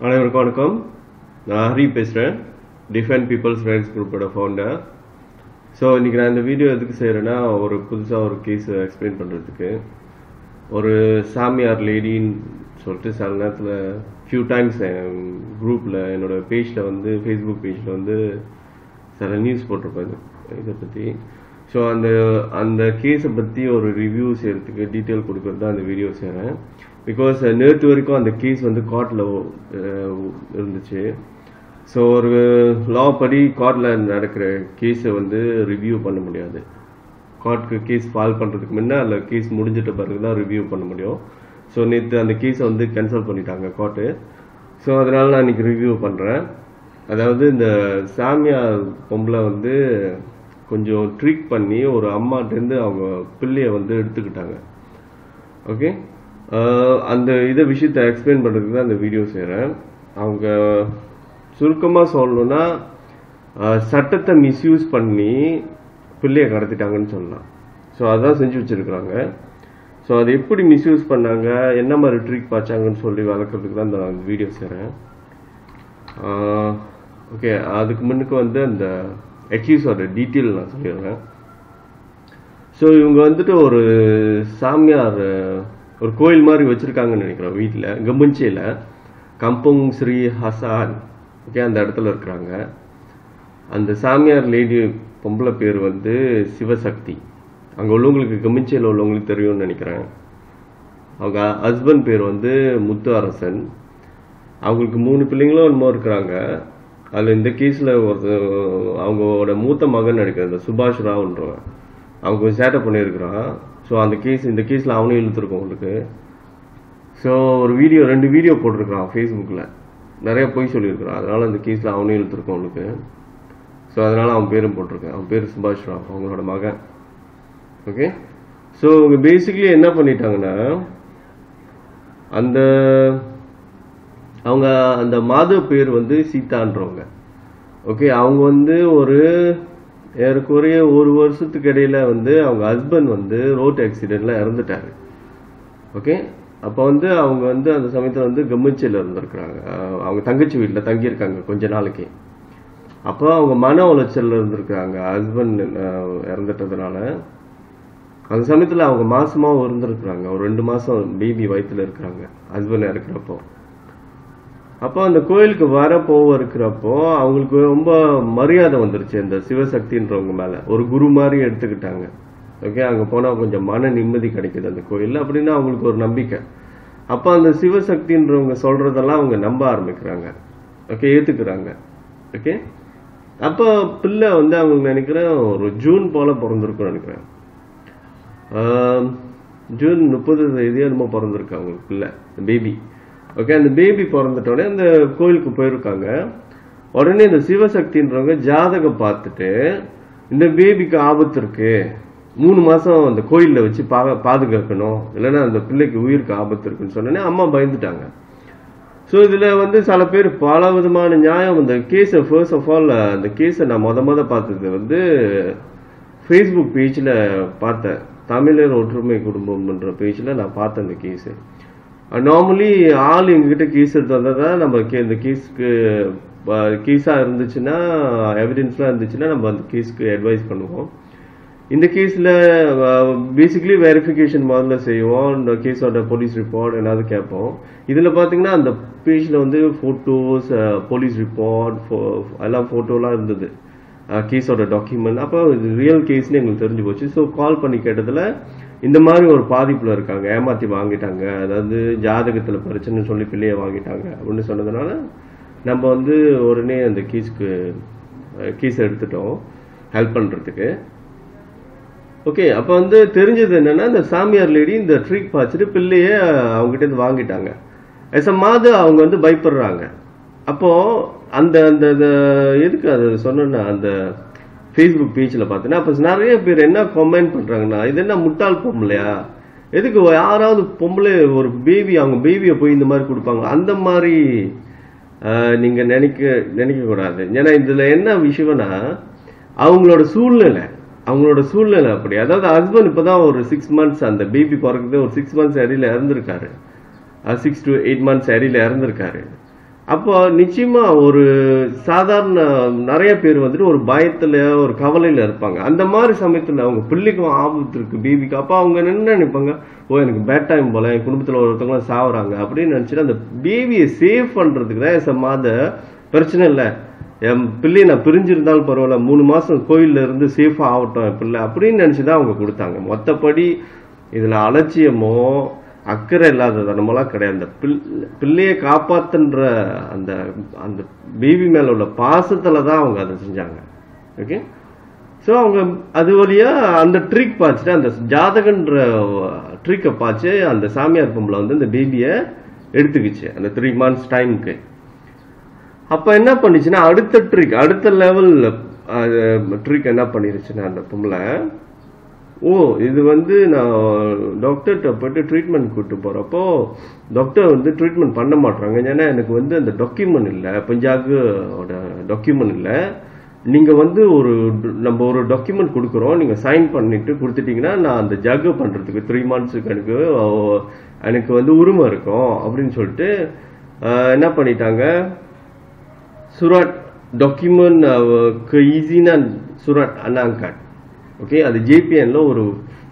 அனைவருக்கும் வணக்கம். நான் ஹரி பேசுகிறேன் டிஃபெண்ட் பீப்புள்ஸ் ரைட்ஸ் குரூப்போட ஃபவுண்டர் ஸோ இன்றைக்கி நான் இந்த வீடியோ எதுக்கு செய்கிறேன்னா ஒரு புதுசாக ஒரு கேஸ் எக்ஸ்பிளைன் பண்ணுறதுக்கு ஒரு சாமியார் லேடின்னு சொல்லிட்டு சில நேரத்தில் ஃபியூ டைம்ஸ் குரூப்பில் என்னோட பேஜில் வந்து ஃபேஸ்புக் பேஜில் வந்து சில நியூஸ் போட்டிருப்பேன். இது- இதை பற்றி ஸோ அந்த அந்த கேஸை பற்றி ஒரு ரிவ்யூ செய்கிறதுக்கு டீட்டெயில் கொடுக்கறது தான் அந்த வீடியோ செய்கிறேன் பிகாஸ் uh, நேற்று வரைக்கும் அந்த கேஸ் வந்து கோர்ட்டில் uh, இருந்துச்சு. ஸோ ஒரு லா படி கோர்ட்டில் நடக்கிற கேஸை வந்து ரிவ்யூ பண்ண முடியாது. கோர்ட்டுக்கு கேஸ் ஃபால் பண்ணுறதுக்கு முன்னே அதில் கேஸ் முடிஞ்சிட்ட பிறகு தான் ரிவ்யூ பண்ண முடியும். ஸோ நேற்று அந்த கேஸை வந்து கேன்சல் பண்ணிட்டாங்க கோர்ட்டு ஸோ அதனால நான் இன்னைக்கு ரிவ்யூ பண்ணுறேன் அதாவது இந்த சாமியார் பொம்பளை வந்து கொஞ்சம் ட்ரீட் பண்ணி ஒரு அம்மாட்டேருந்து அவங்க பிள்ளைய வந்து எடுத்துக்கிட்டாங்க. ஓகே அந்த இதை விஷயத்தை எக்ஸ்பிளைன் பண்ணுறதுக்கு தான் அந்த வீடியோ செய்கிறேன் அவங்க சுருக்கமாக சொல்லணும்னா சட்டத்தை மிஸ்யூஸ் பண்ணி பிள்ளையை கடத்திட்டாங்கன்னு சொல்லலாம். ஸோ அதான் செஞ்சு வச்சுருக்குறாங்க. ஸோ அது எப்படி மிஸ்யூஸ் பண்ணாங்க என்ன மாதிரி ட்ரிக் பாய்ச்சாங்கன்னு சொல்லி வளர்க்குறதுக்கு தான் அந்த வீடியோ செய்கிறேன் ஓகே அதுக்கு முன்னுக்கு வந்து அந்த அக்யூஸோட டீட்டெயில் நான் சொல்லிடுறேன். ஸோ இவங்க வந்துட்டு ஒரு சாமியார் ஒரு கோயில் மாதிரி வச்சிருக்காங்கன்னு நினைக்கிறோம் வீட்டில் கம்புஞ்சியில் கம்பங் ஸ்ரீ ஹசான். ஓகே அந்த இடத்துல இருக்கிறாங்க. அந்த சாமியார் லேடி பொம்பளை பேர் வந்து சிவசக்தி. அங்கே உள்ளவங்களுக்கு கமிச்சியில் உள்ளவங்களுக்கு தெரியும்னு நினைக்கிறேன். அவங்க ஹஸ்பண்ட் பேர் வந்து முத்து அரசன் அவங்களுக்கு மூணு பிள்ளைங்களும் என்னமோ இருக்கிறாங்க. அதில் இந்த கேஸில் ஒருத்தர் அவங்களோட மூத்த மகன் நினைக்கிறேன் இந்த சுபாஷ் ராவ்ன்றவன். அவங்க சேட்டை பண்ணியிருக்கிறான். ஸோ அந்த கேஸ் இந்த கேஸில் அவனும் இழுத்துருக்கோம் உங்களுக்கு. ஸோ ஒரு வீடியோ ரெண்டு வீடியோ போட்டிருக்கான் ஃபேஸ்புக்கில் நிறைய பொய் சொல்லியிருக்கிறான். அதனால் அந்த கேஸில் அவனையும் இழுத்துருக்கோம் உங்களுக்கு ஸோ அதனால் அவன் பேரும் போட்டிருக்கேன். அவன் பேர் சுபாஷ் ராவ் அவங்களோட மகன். ஓகே ஸோ இவங்க பேசிக்லி என்ன பண்ணிட்டாங்கன்னா அந்த அவங்க அந்த மாதவ் பேர் வந்து சீதான்றவங்க. ஓகே அவங்க வந்து ஒரு ஏறக்குறைய ஒரு வருஷத்துக்கு இடையில வந்து அவங்க ஹஸ்பண்ட் வந்து ரோட் ஆக்சிடென்ட்ல இறந்துட்டாரு. ஓகே அப்போ வந்து அவங்க வந்து அந்த சமயத்தில் வந்து கம்மிச்சியில் இருந்திருக்கிறாங்க. அவங்க தங்கச்சி வீட்டில் தங்கியிருக்காங்க கொஞ்ச நாளைக்கு. அப்போ அவங்க மன உளைச்சலில் இருந்திருக்கிறாங்க. ஹஸ்பண்ட் இறந்துட்டதுனால. அந்த சமயத்தில் அவங்க மாசமாவும் இருந்திருக்கிறாங்க. ஒரு ரெண்டு மாசம் பேபி வயிற்றில் இருக்கிறாங்க. ஹஸ்பண்ட் இறக்குறப்போ. அப்போ அந்த கோயிலுக்கு வர போக இருக்கிறப்போ அவங்களுக்கு ரொம்ப மரியாதை வந்துருச்சு அந்த சிவசக்தின்றவங்க மேல. ஒரு குரு மாதிரி எடுத்துக்கிட்டாங்க. ஓகே அங்க போனா கொஞ்சம் மன நிம்மதி கிடைக்குது அந்த கோயில்ல அப்படின்னு அவங்களுக்கு ஒரு நம்பிக்கை. அப்ப அந்த சிவசக்தின்றவங்க சொல்றதெல்லாம் அவங்க நம்ப ஆரம்பிக்கிறாங்க. ஓகே ஏத்துக்கிறாங்க. ஓகே அப்போ பிள்ளை வந்து அவங்க நினைக்கிறேன் ஒரு ஜூன் போல பிறந்திருக்கும்னு நினைக்கிறேன். ஜூன் முப்பது தேதி என்னமோ பிறந்திருக்கு அவங்களுக்கு பிள்ளை பேபி ஓகே அந்த பேபி பிறந்துட்டோடனே அந்த கோயிலுக்கு போயிருக்காங்க. உடனே இந்த சிவசக்தின்றவங்க ஜாதகம் பார்த்துட்டு இந்த பேபிக்கு ஆபத்து இருக்கு. மூணு மாசம் அந்த கோயிலில் வச்சு பா பாதுகாக்கணும். இல்லைன்னா அந்த பிள்ளைக்கு உயிருக்கு ஆபத்து இருக்குன்னு சொன்னோடனே அம்மா பயந்துட்டாங்க. ஸோ இதில் வந்து சில பேர் பல விதமான நியாயம். இந்த கேஸை ஃபர்ஸ்ட் ஆஃப் ஆல் அந்த கேஸை நான் மொத மொதல் பார்த்தது வந்து ஃபேஸ்புக் பேஜில் பார்த்தேன். தமிழர் ஒற்றுமை குடும்பம்ன்ற பேஜில் நான் பார்த்தேன் அந்த கேஸு Uh, நார்மலி ஆள் எங்ககிட்ட கீஸ் எடுத்து வந்தால் தான் நம்ம கே- இந்த கீஸ்க்கு கீஸாக இருந்துச்சுன்னா எவிடென்ஸ்லாம் இருந்துச்சுன்னா நம்ம அந்த கீஸ்க்கு அட்வைஸ் பண்ணுவோம். இந்த கேஸில் பேசிக்கலி வெரிஃபிகேஷன் முதல்ல செய்வோம். இந்த கேஸோட போலீஸ் ரிப்போர்ட் ஏதாவது கேட்போம். இதில் பார்த்தீங்கன்னா அந்த பேஜில் வந்து ஃபோட்டோஸ் போலீஸ் ரிப்போர்ட் எல்லாம் ஃபோட்டோலாம் இருந்தது. கேஸோட டாக்குமெண்ட் அப்போ இது ரியல் கேஸ்னு எங்களுக்கு தெரிஞ்சு போச்சு. ஸோ கால் பண்ணி கேட்டதில் இந்த மாதிரி ஒரு பாதிப்பில் இருக்காங்க. ஏமாற்றி வாங்கிட்டாங்க. அதாவது ஜாதகத்தில் பிரச்சனைன்னு சொல்லி பிள்ளையை வாங்கிட்டாங்க அப்படின்னு சொன்னதுனால நம்ம வந்து உடனே அந்த கீஸ்க்கு கீஸ் uh, எடுத்துட்டோம். ஹெல்ப் பண்ணுறதுக்கு ஓகே அப்போ வந்து தெரிஞ்சது என்னன்னா இந்த சாமியார் லேடி இந்த ட்ரீக் பார்த்துட்டு பிள்ளையே அவங்ககிட்ட இருந்து வாங்கிட்டாங்க எஸ் மாது அவங்க வந்து பயப்படுறாங்க. அப்போ அந்த அந்த எதுக்கு அது சொன்னா அந்த ஃபேஸ்புக் பேஜில் பார்த்தீங்கன்னா அப்போ நிறைய பேர் என்ன கமெண்ட் பண்ணுறாங்கன்னா இது என்ன முட்டாள் பொம்பளையா? எதுக்கு யாராவது பொம்பளை ஒரு பேபி அவங்க பேபியை போய் இந்த மாதிரி கொடுப்பாங்க? அந்த மாதிரி நீங்கள் நீங்க நினைக்க நினைக்க கூடாது ஏன்னா இதுல என்ன விஷயம்னா அவங்களோட சூழ்நிலை அவங்களோட சூழ்நிலை அப்படி. அதாவது ஹஸ்பண்ட் இப்பதான் ஒரு சிக்ஸ் மந்த்ஸ் அந்த பேபி பிறகுது ஒரு சிக்ஸ் மந்த்ஸ் இடையில இறந்துருக்காரு. சிக்ஸ் டு எயிட் மந்த்ஸ் இடையில இறந்துருக்காரு. அப்போ நிச்சயமா ஒரு சாதாரண நிறைய பேர் வந்துட்டு ஒரு பயத்துல ஒரு கவலையில இருப்பாங்க. அந்த மாதிரி சமயத்துல அவங்க பிள்ளைக்கும் ஆபத்து இருக்கு பேபிக்கு அப்ப அவங்க என்ன நினைப்பாங்க? ஓ எனக்கு பேட் டைம் போல என் குடும்பத்துல ஒருத்தவங்க சாவுறாங்க அப்படின்னு நினைச்சிட்டு அந்த பேபியை சேவ் பண்றதுக்கு தான் சம் மாத பிரச்சனை இல்லை. என் பிள்ளையை நான் பிரிஞ்சிருந்தாலும் பரவாயில்ல மூணு மாசம் கோயில்ல இருந்து சேஃபா ஆகட்டும் என் பிள்ளை அப்படின்னு நினைச்சுதான் அவங்க கொடுத்தாங்க. மொத்தப்படி இதுல அலட்சியமோ அக்கறை இல்லாததனமெல்லாம் கிடையாது. அந்த பிள்- பிள்ளையை காப்பாத்துன்ற அந்த அந்த பேபி மேல உள்ள பாசத்துல தான் அவங்க அதை செஞ்சாங்க. ஓகே ஸோ அவங்க அது வழியா அந்த ட்ரிக் பார்த்துட்டு அந்த ஜாதகன்ற ட்ரிக்கை பார்த்து அந்த சாமியார் பொம்பளை வந்து இந்த பேபியை எடுத்துக்கிச்சு. அந்த த்ரீ மந்த்ஸ் டைமுக்கு அப்போ என்ன பண்ணிச்சுன்னா அடுத்த ட்ரிக் அடுத்த லெவல் ட்ரிக் என்ன பண்ணிருச்சுன்னா அந்த பொம்பளை ஓ இது வந்து நான் டாக்டர்கிட்ட போயிட்டு ட்ரீட்மெண்ட் கூட்டு போறப்போ டாக்டர் வந்து ட்ரீட்மெண்ட் பண்ண மாட்டாங்க ஏன்னா எனக்கு வந்து அந்த டாக்குமெண்ட் இல்லை. பஞ்சாபோட டாக்குமெண்ட் இல்லை. நீங்க வந்து ஒரு நம்ம ஒரு டாக்குமெண்ட் கொடுக்குறோம். நீங்க சைன் பண்ணிட்டு கொடுத்துட்டீங்கன்னா நான் அந்த ஜாகு பண்றதுக்கு த்ரீ மந்த்ஸுக்கு எனக்கு எனக்கு வந்து உரிமை இருக்கும் அப்படின்னு சொல்லிட்டு என்ன பண்ணிட்டாங்க? சுராட் டாக்குமெண்ட் ஈஸினா சுராட் அண்ணாங்காட் ஓகே அது ஜேபிஎன்ல ஒரு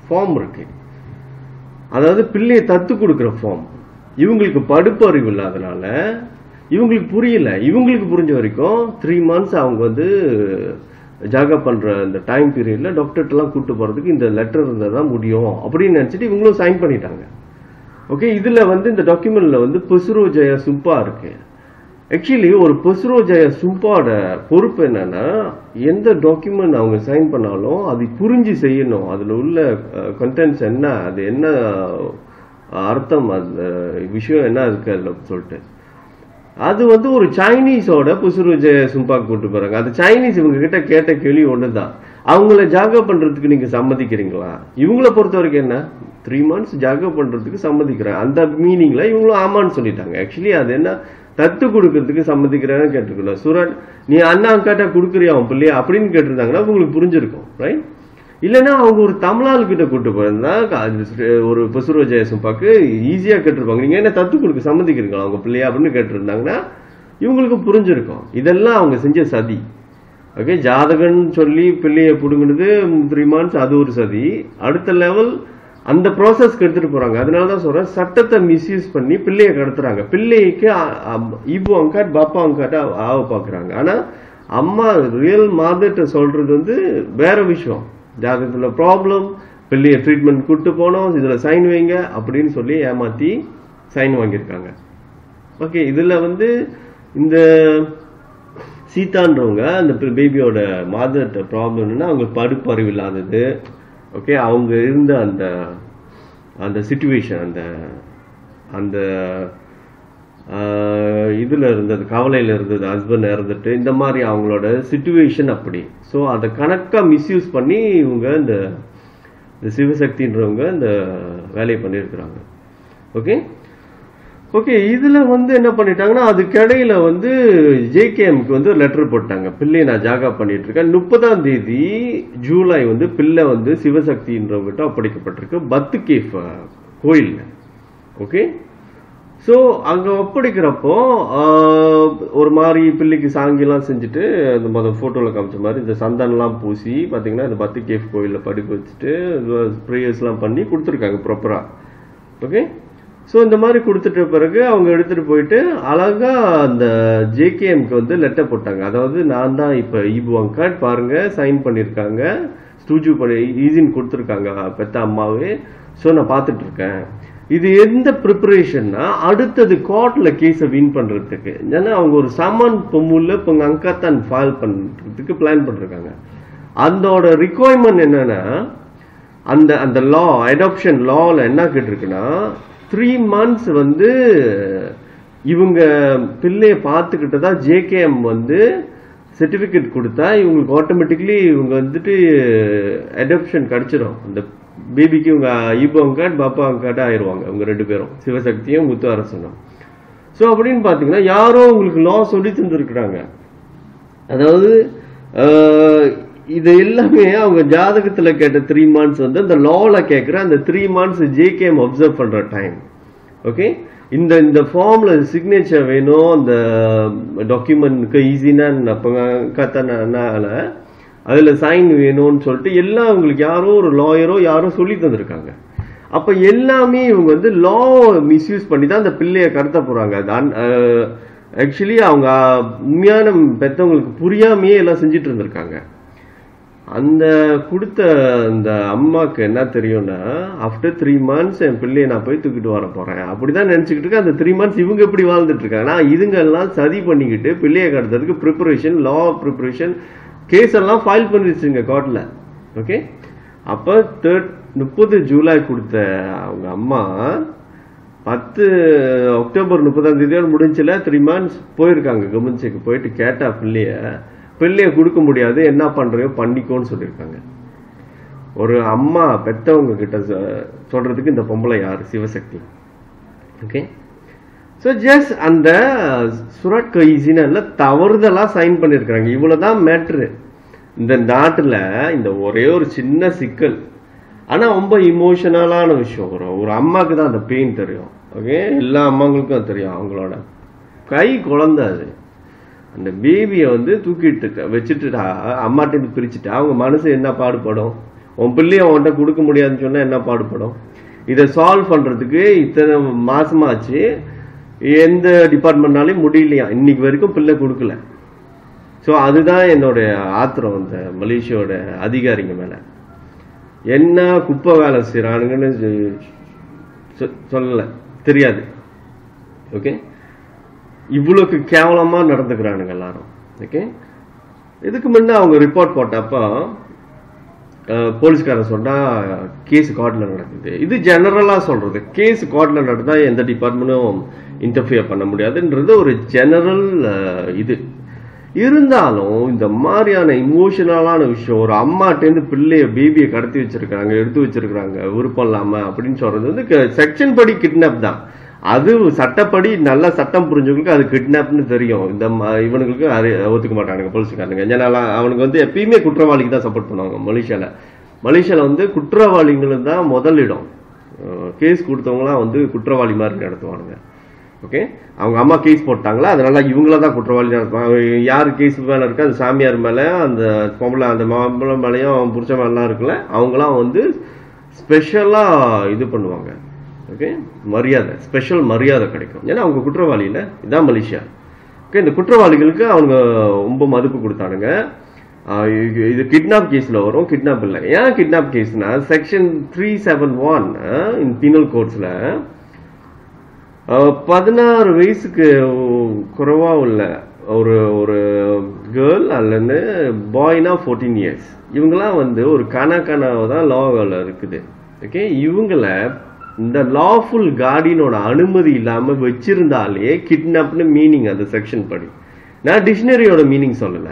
ஃபார்ம் இருக்கு. அதாவது பிள்ளையை தத்து கொடுக்குற ஃபார்ம் இவங்களுக்கு படுப்பு அறிவு இல்லாதனால இவங்களுக்கு புரியல. இவங்களுக்கு புரிஞ்ச வரைக்கும் த்ரீ மந்த்ஸ் அவங்க வந்து ஜாகா பண்ற அந்த டைம் பீரியட்ல டாக்டர்கிட்டலாம் கூட்டு போறதுக்கு இந்த லெட்டர் இருந்தால் தான் முடியும். அப்படின்னு நினைச்சிட்டு இவங்களும் சைன் பண்ணிட்டாங்க. ஓகே இதுல வந்து இந்த டாக்குமெண்ட்ல வந்து பொசுரோ ஜெய சுப்பா இருக்கு. ஆக்சுவலி ஒரு பொசுரோ ஜெய பொறுப்பு என்னன்னா எந்த டாக்குமெண்ட் அவங்க சைன் பண்ணாலும் அது புரிஞ்சு செய்யணும். அதுல உள்ள கண்டென்ட்ஸ் என்ன அது என்ன அர்த்தம் அது விஷயம் என்ன இருக்கு அதுல சொல்லிட்டு. அது வந்து ஒரு சைனீஸோட புசுருஜய சும்பா கூட்டு போறாங்க. அது சைனீஸ் இவங்க கிட்ட கேட்ட கேள்வி ஒண்ணுதான். அவங்கள ஜாக பண்றதுக்கு நீங்க சம்மதிக்கிறீங்களா? இவங்கள பொறுத்த வரைக்கும் என்ன? த்ரீ மந்த்ஸ் ஜாக பண்றதுக்கு சம்மதிக்கிறாங்க. அந்த மீனிங்ல இவங்களும் ஆமான்னு சொல்லிட்டாங்க. ஆக்சுவலி அது என்ன? தத்து கொடுக்கறதுக்கு சம்மதிக்கிறாங்க கேட்டிருக்கணும். சுரன் நீ அண்ணா அக்காட்டா கொடுக்குறியா அவன் பிள்ளையா? அப்படின்னு கேட்டிருந்தாங்கன்னா உங்களுக்கு புரிஞ்சிருக்கும் ரைட் இல்லைன்னா அவங்க ஒரு தமிழாள் கிட்ட கூட்டு போயிருந்தா ஒரு பசுருவ பார்க்க ஈஸியா கேட்டிருப்பாங்க. நீங்க என்ன தத்து கொடுக்க சம்மதிக்கிறீங்களா அவங்க பிள்ளையா அப்படின்னு கேட்டிருந்தாங்கன்னா இவங்களுக்கு புரிஞ்சிருக்கும். இதெல்லாம் அவங்க செஞ்ச சதி. ஓகே ஜாதகன் சொல்லி பிள்ளையை பிடுங்கினது த்ரீ மந்த்ஸ் அது ஒரு சதி. அடுத்த லெவல் அந்த ப்ராசஸ்க்கு எடுத்துட்டு போறாங்க. அதனால தான் சொல்றேன் சட்டத்தை மிஸ்யூஸ் பண்ணி பிள்ளையை கடத்துறாங்க. பிள்ளைக்கு இபு அங்காட் பாப்பா அங்காட்ட ஆவ பாக்குறாங்க. ஆனா அம்மா ரியல் மாதர்கிட்ட சொல்றது வந்து வேற விஷயம். ஜாதகத்துல ப்ராப்ளம் பிள்ளைய ட்ரீட்மெண்ட் கூட்டு போனோம் இதுல சைன் வைங்க அப்படின்னு சொல்லி ஏமாத்தி சைன் வாங்கியிருக்காங்க. ஓகே இதுல வந்து இந்த சீதான்றவங்க அந்த பேபியோட மாதர்கிட்ட ப்ராப்ளம் என்னன்னா அவங்க படுப்பறிவு இல்லாதது. ஓகே அவங்க இருந்த அந்த அந்த சுச்சுவேஷன் அந்த அந்த இதில் இருந்தது கவலையில் இருந்தது ஹஸ்பண்ட் இறந்துட்டு இந்த மாதிரி அவங்களோட சுச்சுவேஷன் அப்படி. ஸோ அதை கணக்காக மிஸ்யூஸ் பண்ணி இவங்க இந்த இந்த சிவசக்தின்றவங்க இந்த வேலையை பண்ணியிருக்கிறாங்க. ஓகே ஓகே இதுல வந்து என்ன பண்ணிட்டாங்கன்னா அதுக்கிடையில வந்து ஜேகேஎம்க்கு வந்து லெட்டர் போட்டாங்க. பிள்ளையை நான் ஜாகா பண்ணிட்டு இருக்கேன் முப்பதாம் தேதி ஜூலை வந்து பிள்ளை வந்து சிவசக்தின்றவங்கிட்ட ஒப்படைக்கப்பட்டிருக்கு. பத்து கேஃப் கோயில்ல. ஓகே ஸோ அங்கே ஒப்படைக்கிறப்போ ஒரு மாதிரி பிள்ளைக்கு சாங்கிலாம் செஞ்சுட்டு அந்த மொதல் ஃபோட்டோவில் காமிச்ச மாதிரி இந்த சந்தனெலாம் பூசி பார்த்தீங்கன்னா இந்த பத்து கேஃப் கோயிலில் படுக்க வச்சுட்டு ப்ரேயர்ஸ்லாம் பண்ணி கொடுத்துருக்காங்க ப்ராப்பராக ஓகே ஸோ இந்த மாதிரி கொடுத்துட்ட பிறகு அவங்க எடுத்துட்டு போயிட்டு அழகா அந்த ஜேகேஎம்க்கு வந்து லெட்டர் போட்டாங்க. அதாவது நான் தான் இப்போ இபுவாங் கார்டு பாருங்க சைன் பண்ணியிருக்காங்க ஸ்டூஜு பண்ணி ஈஸின்னு கொடுத்துருக்காங்க பெத்த அம்மாவே. ஸோ நான் பார்த்துட்டு இருக்கேன் இது எந்த ப்ரிப்பரேஷன்னா அடுத்தது கோர்ட்ல கேஸை வின் பண்றதுக்கு. ஏன்னா அவங்க ஒரு சமான் பொம்முல இப்போ உங்க அங்காத்தான் ஃபைல் பண்றதுக்கு பிளான் பண்ணிருக்காங்க அதோட ரிக்குவயர்மெண்ட் என்னன்னா அந்த அந்த லா அடாப்ஷன் லாவில் என்ன கேட்டிருக்குன்னா த்ரீ மந்த்ஸ் வந்து இவங்க பிள்ளைய தான் ஜேகேஎம் வந்து சர்டிஃபிகேட் கொடுத்தா இவங்களுக்கு ஆட்டோமேட்டிக்லி இவங்க வந்துட்டு அடாப்ஷன் கிடைச்சிடும் அந்த பேபிக்கு இவங்க ஈபோ அங்காட் பாப்பா அங்காட் ஆயிருவாங்க இவங்க ரெண்டு பேரும். சிவசக்தியும் முத்து அரசனும். ஸோ அப்படின்னு பார்த்தீங்கன்னா யாரோ உங்களுக்கு லா சொல்லி தந்துருக்குறாங்க. அதாவது இது எல்லாமே அவங்க ஜாதகத்துல கேட்ட த்ரீ மந்த்ஸ் வந்து அந்த லால கேட்குற அந்த த்ரீ மந்த்ஸ் ஜேகேஎம் அப்சர்வ் பண்ற டைம் ஓகே இந்த இந்த ஃபார்ம்ல சிக்னேச்சர் வேணும் அந்த டாக்குமெண்ட்க்கு ஈஸினா கத்தனால அதுல சைன் வேணும்னு சொல்லிட்டு எல்லாம் அவங்களுக்கு யாரோ ஒரு லாயரோ யாரோ சொல்லி தந்திருக்காங்க. அப்ப எல்லாமே இவங்க வந்து லா மிஸ்யூஸ் பண்ணி தான் அந்த பிள்ளைய கடத்த போறாங்க. ஆக்சுவலி அவங்க உண்மையான பெத்தவங்களுக்கு புரியாமையே எல்லாம் செஞ்சுட்டு இருந்திருக்காங்க. அந்த கொடுத்த அந்த அம்மாக்கு என்ன தெரியும்னா ஆஃப்டர் த்ரீ மந்த்ஸ் என் பிள்ளையை நான் போய் தூக்கிட்டு வர போறேன். அப்படிதான் நினைச்சுக்கிட்டு இருக்கேன். அந்த த்ரீ மந்த்ஸ் இவங்க எப்படி வாழ்ந்துட்டு இருக்காங்க. ஆனால் இதுங்கெல்லாம் சதி பண்ணிக்கிட்டு பிள்ளையை கடத்துறதுக்கு ப்ரிப்பரேஷன் லா ப்ரிப்பரேஷன் கேஸ் எல்லாம் ஃபைல் பண்ணிருச்சுங்க கோர்ட்ல ஓகே அப்போ தேர்ட் முப்பது ஜூலை கொடுத்த அவங்க அம்மா பத்து அக்டோபர் முப்பதாம் தேதியோடு முடிஞ்சில த்ரீ மந்த்ஸ் போயிருக்காங்க. கவர்மெண்ட்ஸுக்கு போயிட்டு கேட்டா பிள்ளைய பிள்ளைய கொடுக்க முடியாது என்ன பண்றையோ பண்ணிக்கோன்னு சொல்லியிருக்காங்க. ஒரு அம்மா பெத்தவங்க கிட்ட சொ- சொல்றதுக்கு இந்த பொம்பளை யாரு? சிவசக்தி. ஓகே ஸோ ஜஸ்ட் அந்த சுரட் கைசின தவறுதலா சைன் பண்ணியிருக்காங்க இவ்வளவுதான் மேட்ரு இந்த நாட்டுல இந்த ஒரே ஒரு சின்ன சிக்கல். ஆனா ரொம்ப இமோஷனலான விஷயம். ஒரு ஒரு அம்மாவுக்கு தான் அந்த பெயின் தெரியும். ஓகே எல்லா அம்மாங்களுக்கும் தெரியும் அவங்களோட. கை குழந்தை அது. அந்த பேபியை வந்து தூக்கிட்டு வச்சுட்டுட்டா வச்சுட்டுடா. பிரிச்சுட்டா. அவங்க மனசு என்ன பாடுபடும்? உன் பிள்ளைய உன்கிட்ட கொடுக்க முடியாதுன்னு சொன்னா என்ன பாடுபடும்? இதை சால்வ் பண்றதுக்கு இத்தனை மாசமாச்சு. எந்த டிபார்ட்மெண்ட்னாலையும் முடியலையா? இன்னைக்கு வரைக்கும் பிள்ளை கொடுக்கல. ஸோ அதுதான் என்னுடைய ஆத்திரம் அந்த மலேசியாவோட அதிகாரிங்க மேல. என்ன குப்பை வேலை செய்யறானுங்கன்னு சொ- தெரியாது. ஓகே இவ்வளவுக்கு கேவலமா நடந்துக்கிறானுங்க எல்லாரும். ஓகே இதுக்கு முன்னே அவங்க ரிப்போர்ட் போட்டப்போ போலீஸ்காரன் சொன்னா கேஸ் கார்டில் நடக்குது. இது ஜெனரலா சொல்றது. கேஸ் கார்டில் நடந்தா எந்த டிபார்ட்மெண்ட்டும் இன்டர்ஃபியர் பண்ண முடியாதுன்றது ஒரு ஜெனரல் இது. இருந்தாலும் இந்த மாதிரியான இமோஷனலான விஷயம் ஒரு அம்மாட்டேருந்து பிள்ளைய பேபியை கடத்தி வச்சிருக்காங்க எடுத்து வச்சிருக்காங்க விருப்பம் இல்லாம அப்படின்னு சொல்றது வந்து செக்ஷன் படி கிட்னாப் தான். அது சட்டப்படி நல்ல சட்டம் புரிஞ்சவங்களுக்கு அது கிட்னாப்னு தெரியும். இந்த ம- இவனுங்களுக்கு அது ஒத்துக்க மாட்டானுங்க போலீஸ்காரனுங்க. ஏன்னா அவனுக்கு வந்து எப்பயுமே குற்றவாளிக்கு தான் சப்போர்ட் பண்ணுவாங்க மலேசியால. மலேசியால வந்து குற்றவாளிங்களும் தான் முதலிடம். கேஸ் கொடுத்தவங்களாம் வந்து குற்றவாளி மாதிரி நடத்துவானுங்க. ஓகே அவங்க அம்மா கேஸ் போட்டாங்களா? அதனால இவங்கள தான் குற்றவாளி நடத்துவாங்க. யார் கேஸ் மேலே இருக்கு? அந்த சாமியார் மேலேயும் அந்த பொம்பளை அந்த மாம்பழம் மேலேயும் புருஷ மேலாம் இருக்குல்ல அவங்களாம் வந்து ஸ்பெஷலாக இது பண்ணுவாங்க. ஓகே மரியாதை ஸ்பெஷல் மரியாதை கிடைக்கும். ஏன்னா அவங்க குற்றவாளி இல்லை இதான் மலேசியா. ஓகே இந்த குற்றவாளிகளுக்கு அவங்க ரொம்ப மதிப்பு கொடுத்தானுங்க. இது- இது கிட்னாப் கேஸில் வரும் கிட்னாப் இல்லை. ஏன் kidnap கேஸ்னா section three seven one in penal கோட்ஸில் பதினாறு வயசுக்கு குறைவாக உள்ள ஒரு ஒரு கேர்ள் அல்லது பாய்னா ஃபோர்டீன் இயர்ஸ் இவங்கெல்லாம் வந்து ஒரு கன கனவு தான் லாவில் இருக்குது. ஓகே இவங்கள இந்த லாஃபுல் கார்டியனோட அனுமதி இல்லாம வச்சிருந்தாலே கிட்னாப்னு மீனிங் அந்த செக்ஷன் படி. நான் டிக்ஷனரியோட மீனிங் சொல்லல.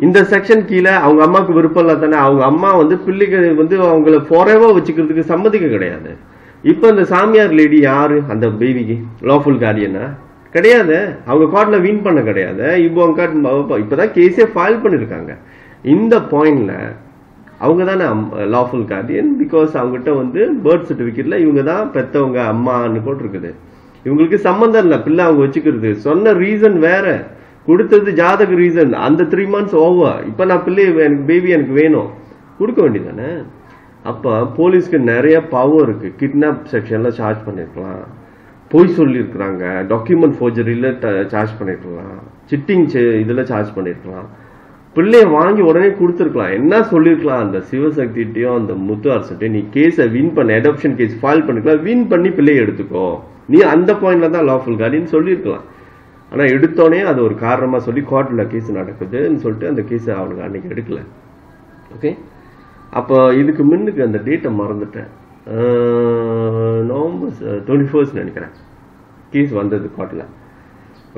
இந்த செக்ஷன் கீழே அவங்க அம்மாவுக்கு விருப்பம் இல்லை தானே அவங்க அம்மா வந்து பிள்ளைகள் வந்து அவங்கள ஃபோரவா வச்சுக்கிறதுக்கு சம்மதிக்க கிடையாது. இப்போ இந்த சாமியார் லேடி யாரு? அந்த பேபிக்கு லாஃபுல் கார்டியனா கிடையாது. அவங்க கோர்ட்ல வின் பண்ண கிடையாது. இப்போ அவங்க இப்பதான் கேஸே ஃபைல் பண்ணியிருக்காங்க இந்த பாயிண்ட்ல அவங்க தானே லாஃபுல் கார்டியன் பிகாஸ் அவங்ககிட்ட வந்து பர்த் சர்டிபிகேட்ல இவங்க தான் பெத்தவங்க அம்மான்னு போட்டிருக்குது. இவங்களுக்கு சம்மந்தம் இல்லை பிள்ளை அவங்க வச்சுக்கிறது. சொன்ன ரீசன் வேற. கொடுத்தது ஜாதக ரீசன் அந்த த்ரீ மந்த்ஸ் ஓவர் இப்ப நான் பிள்ளை எனக்கு பேபி எனக்கு வேணும். கொடுக்க வேண்டியதானே? அப்ப போலீஸ்க்கு நிறைய பவர் இருக்கு. கிட்னாப் செக்ஷன்ல சார்ஜ் பண்ணிருக்கலாம். பொய் சொல்லியிருக்கிறாங்க. டாக்குமெண்ட் ஃபோர்ஜரியில சார்ஜ் பண்ணிருக்கலாம். சிட்டிங் இதுல சார்ஜ் பண்ணிருக்கலாம். பிள்ளைய வாங்கி உடனே கொடுத்துருக்கலாம். என்ன சொல்லிருக்கலாம்? அந்த சிவசக்திட்டையும் அந்த முத்து அரசிட்டையும் நீ கேஸை வின் பண்ண அடாப்ஷன் கேஸ் ஃபைல் பண்ணிக்கலாம். வின் பண்ணி பிள்ளைய எடுத்துக்கோ. நீ அந்த பாயிண்ட்ல தான் லாஃபுல் கார்டின்னு சொல்லியிருக்கலாம். ஆனா எடுத்தோடனே அது ஒரு காரணமா சொல்லி கோர்ட்ல கேஸ் நடக்குதுன்னு சொல்லிட்டு அந்த கேஸை அவனுக்கு அன்னைக்கு எடுக்கல. ஓகே அப்போ இதுக்கு முன்னுக்கு அந்த டேட்டை மறந்துட்டேன். நவம்பர் டுவெண்ட்டி ஃபர்ஸ்ட் நினைக்கிறேன். கேஸ் வந்தது கோர்ட்டில்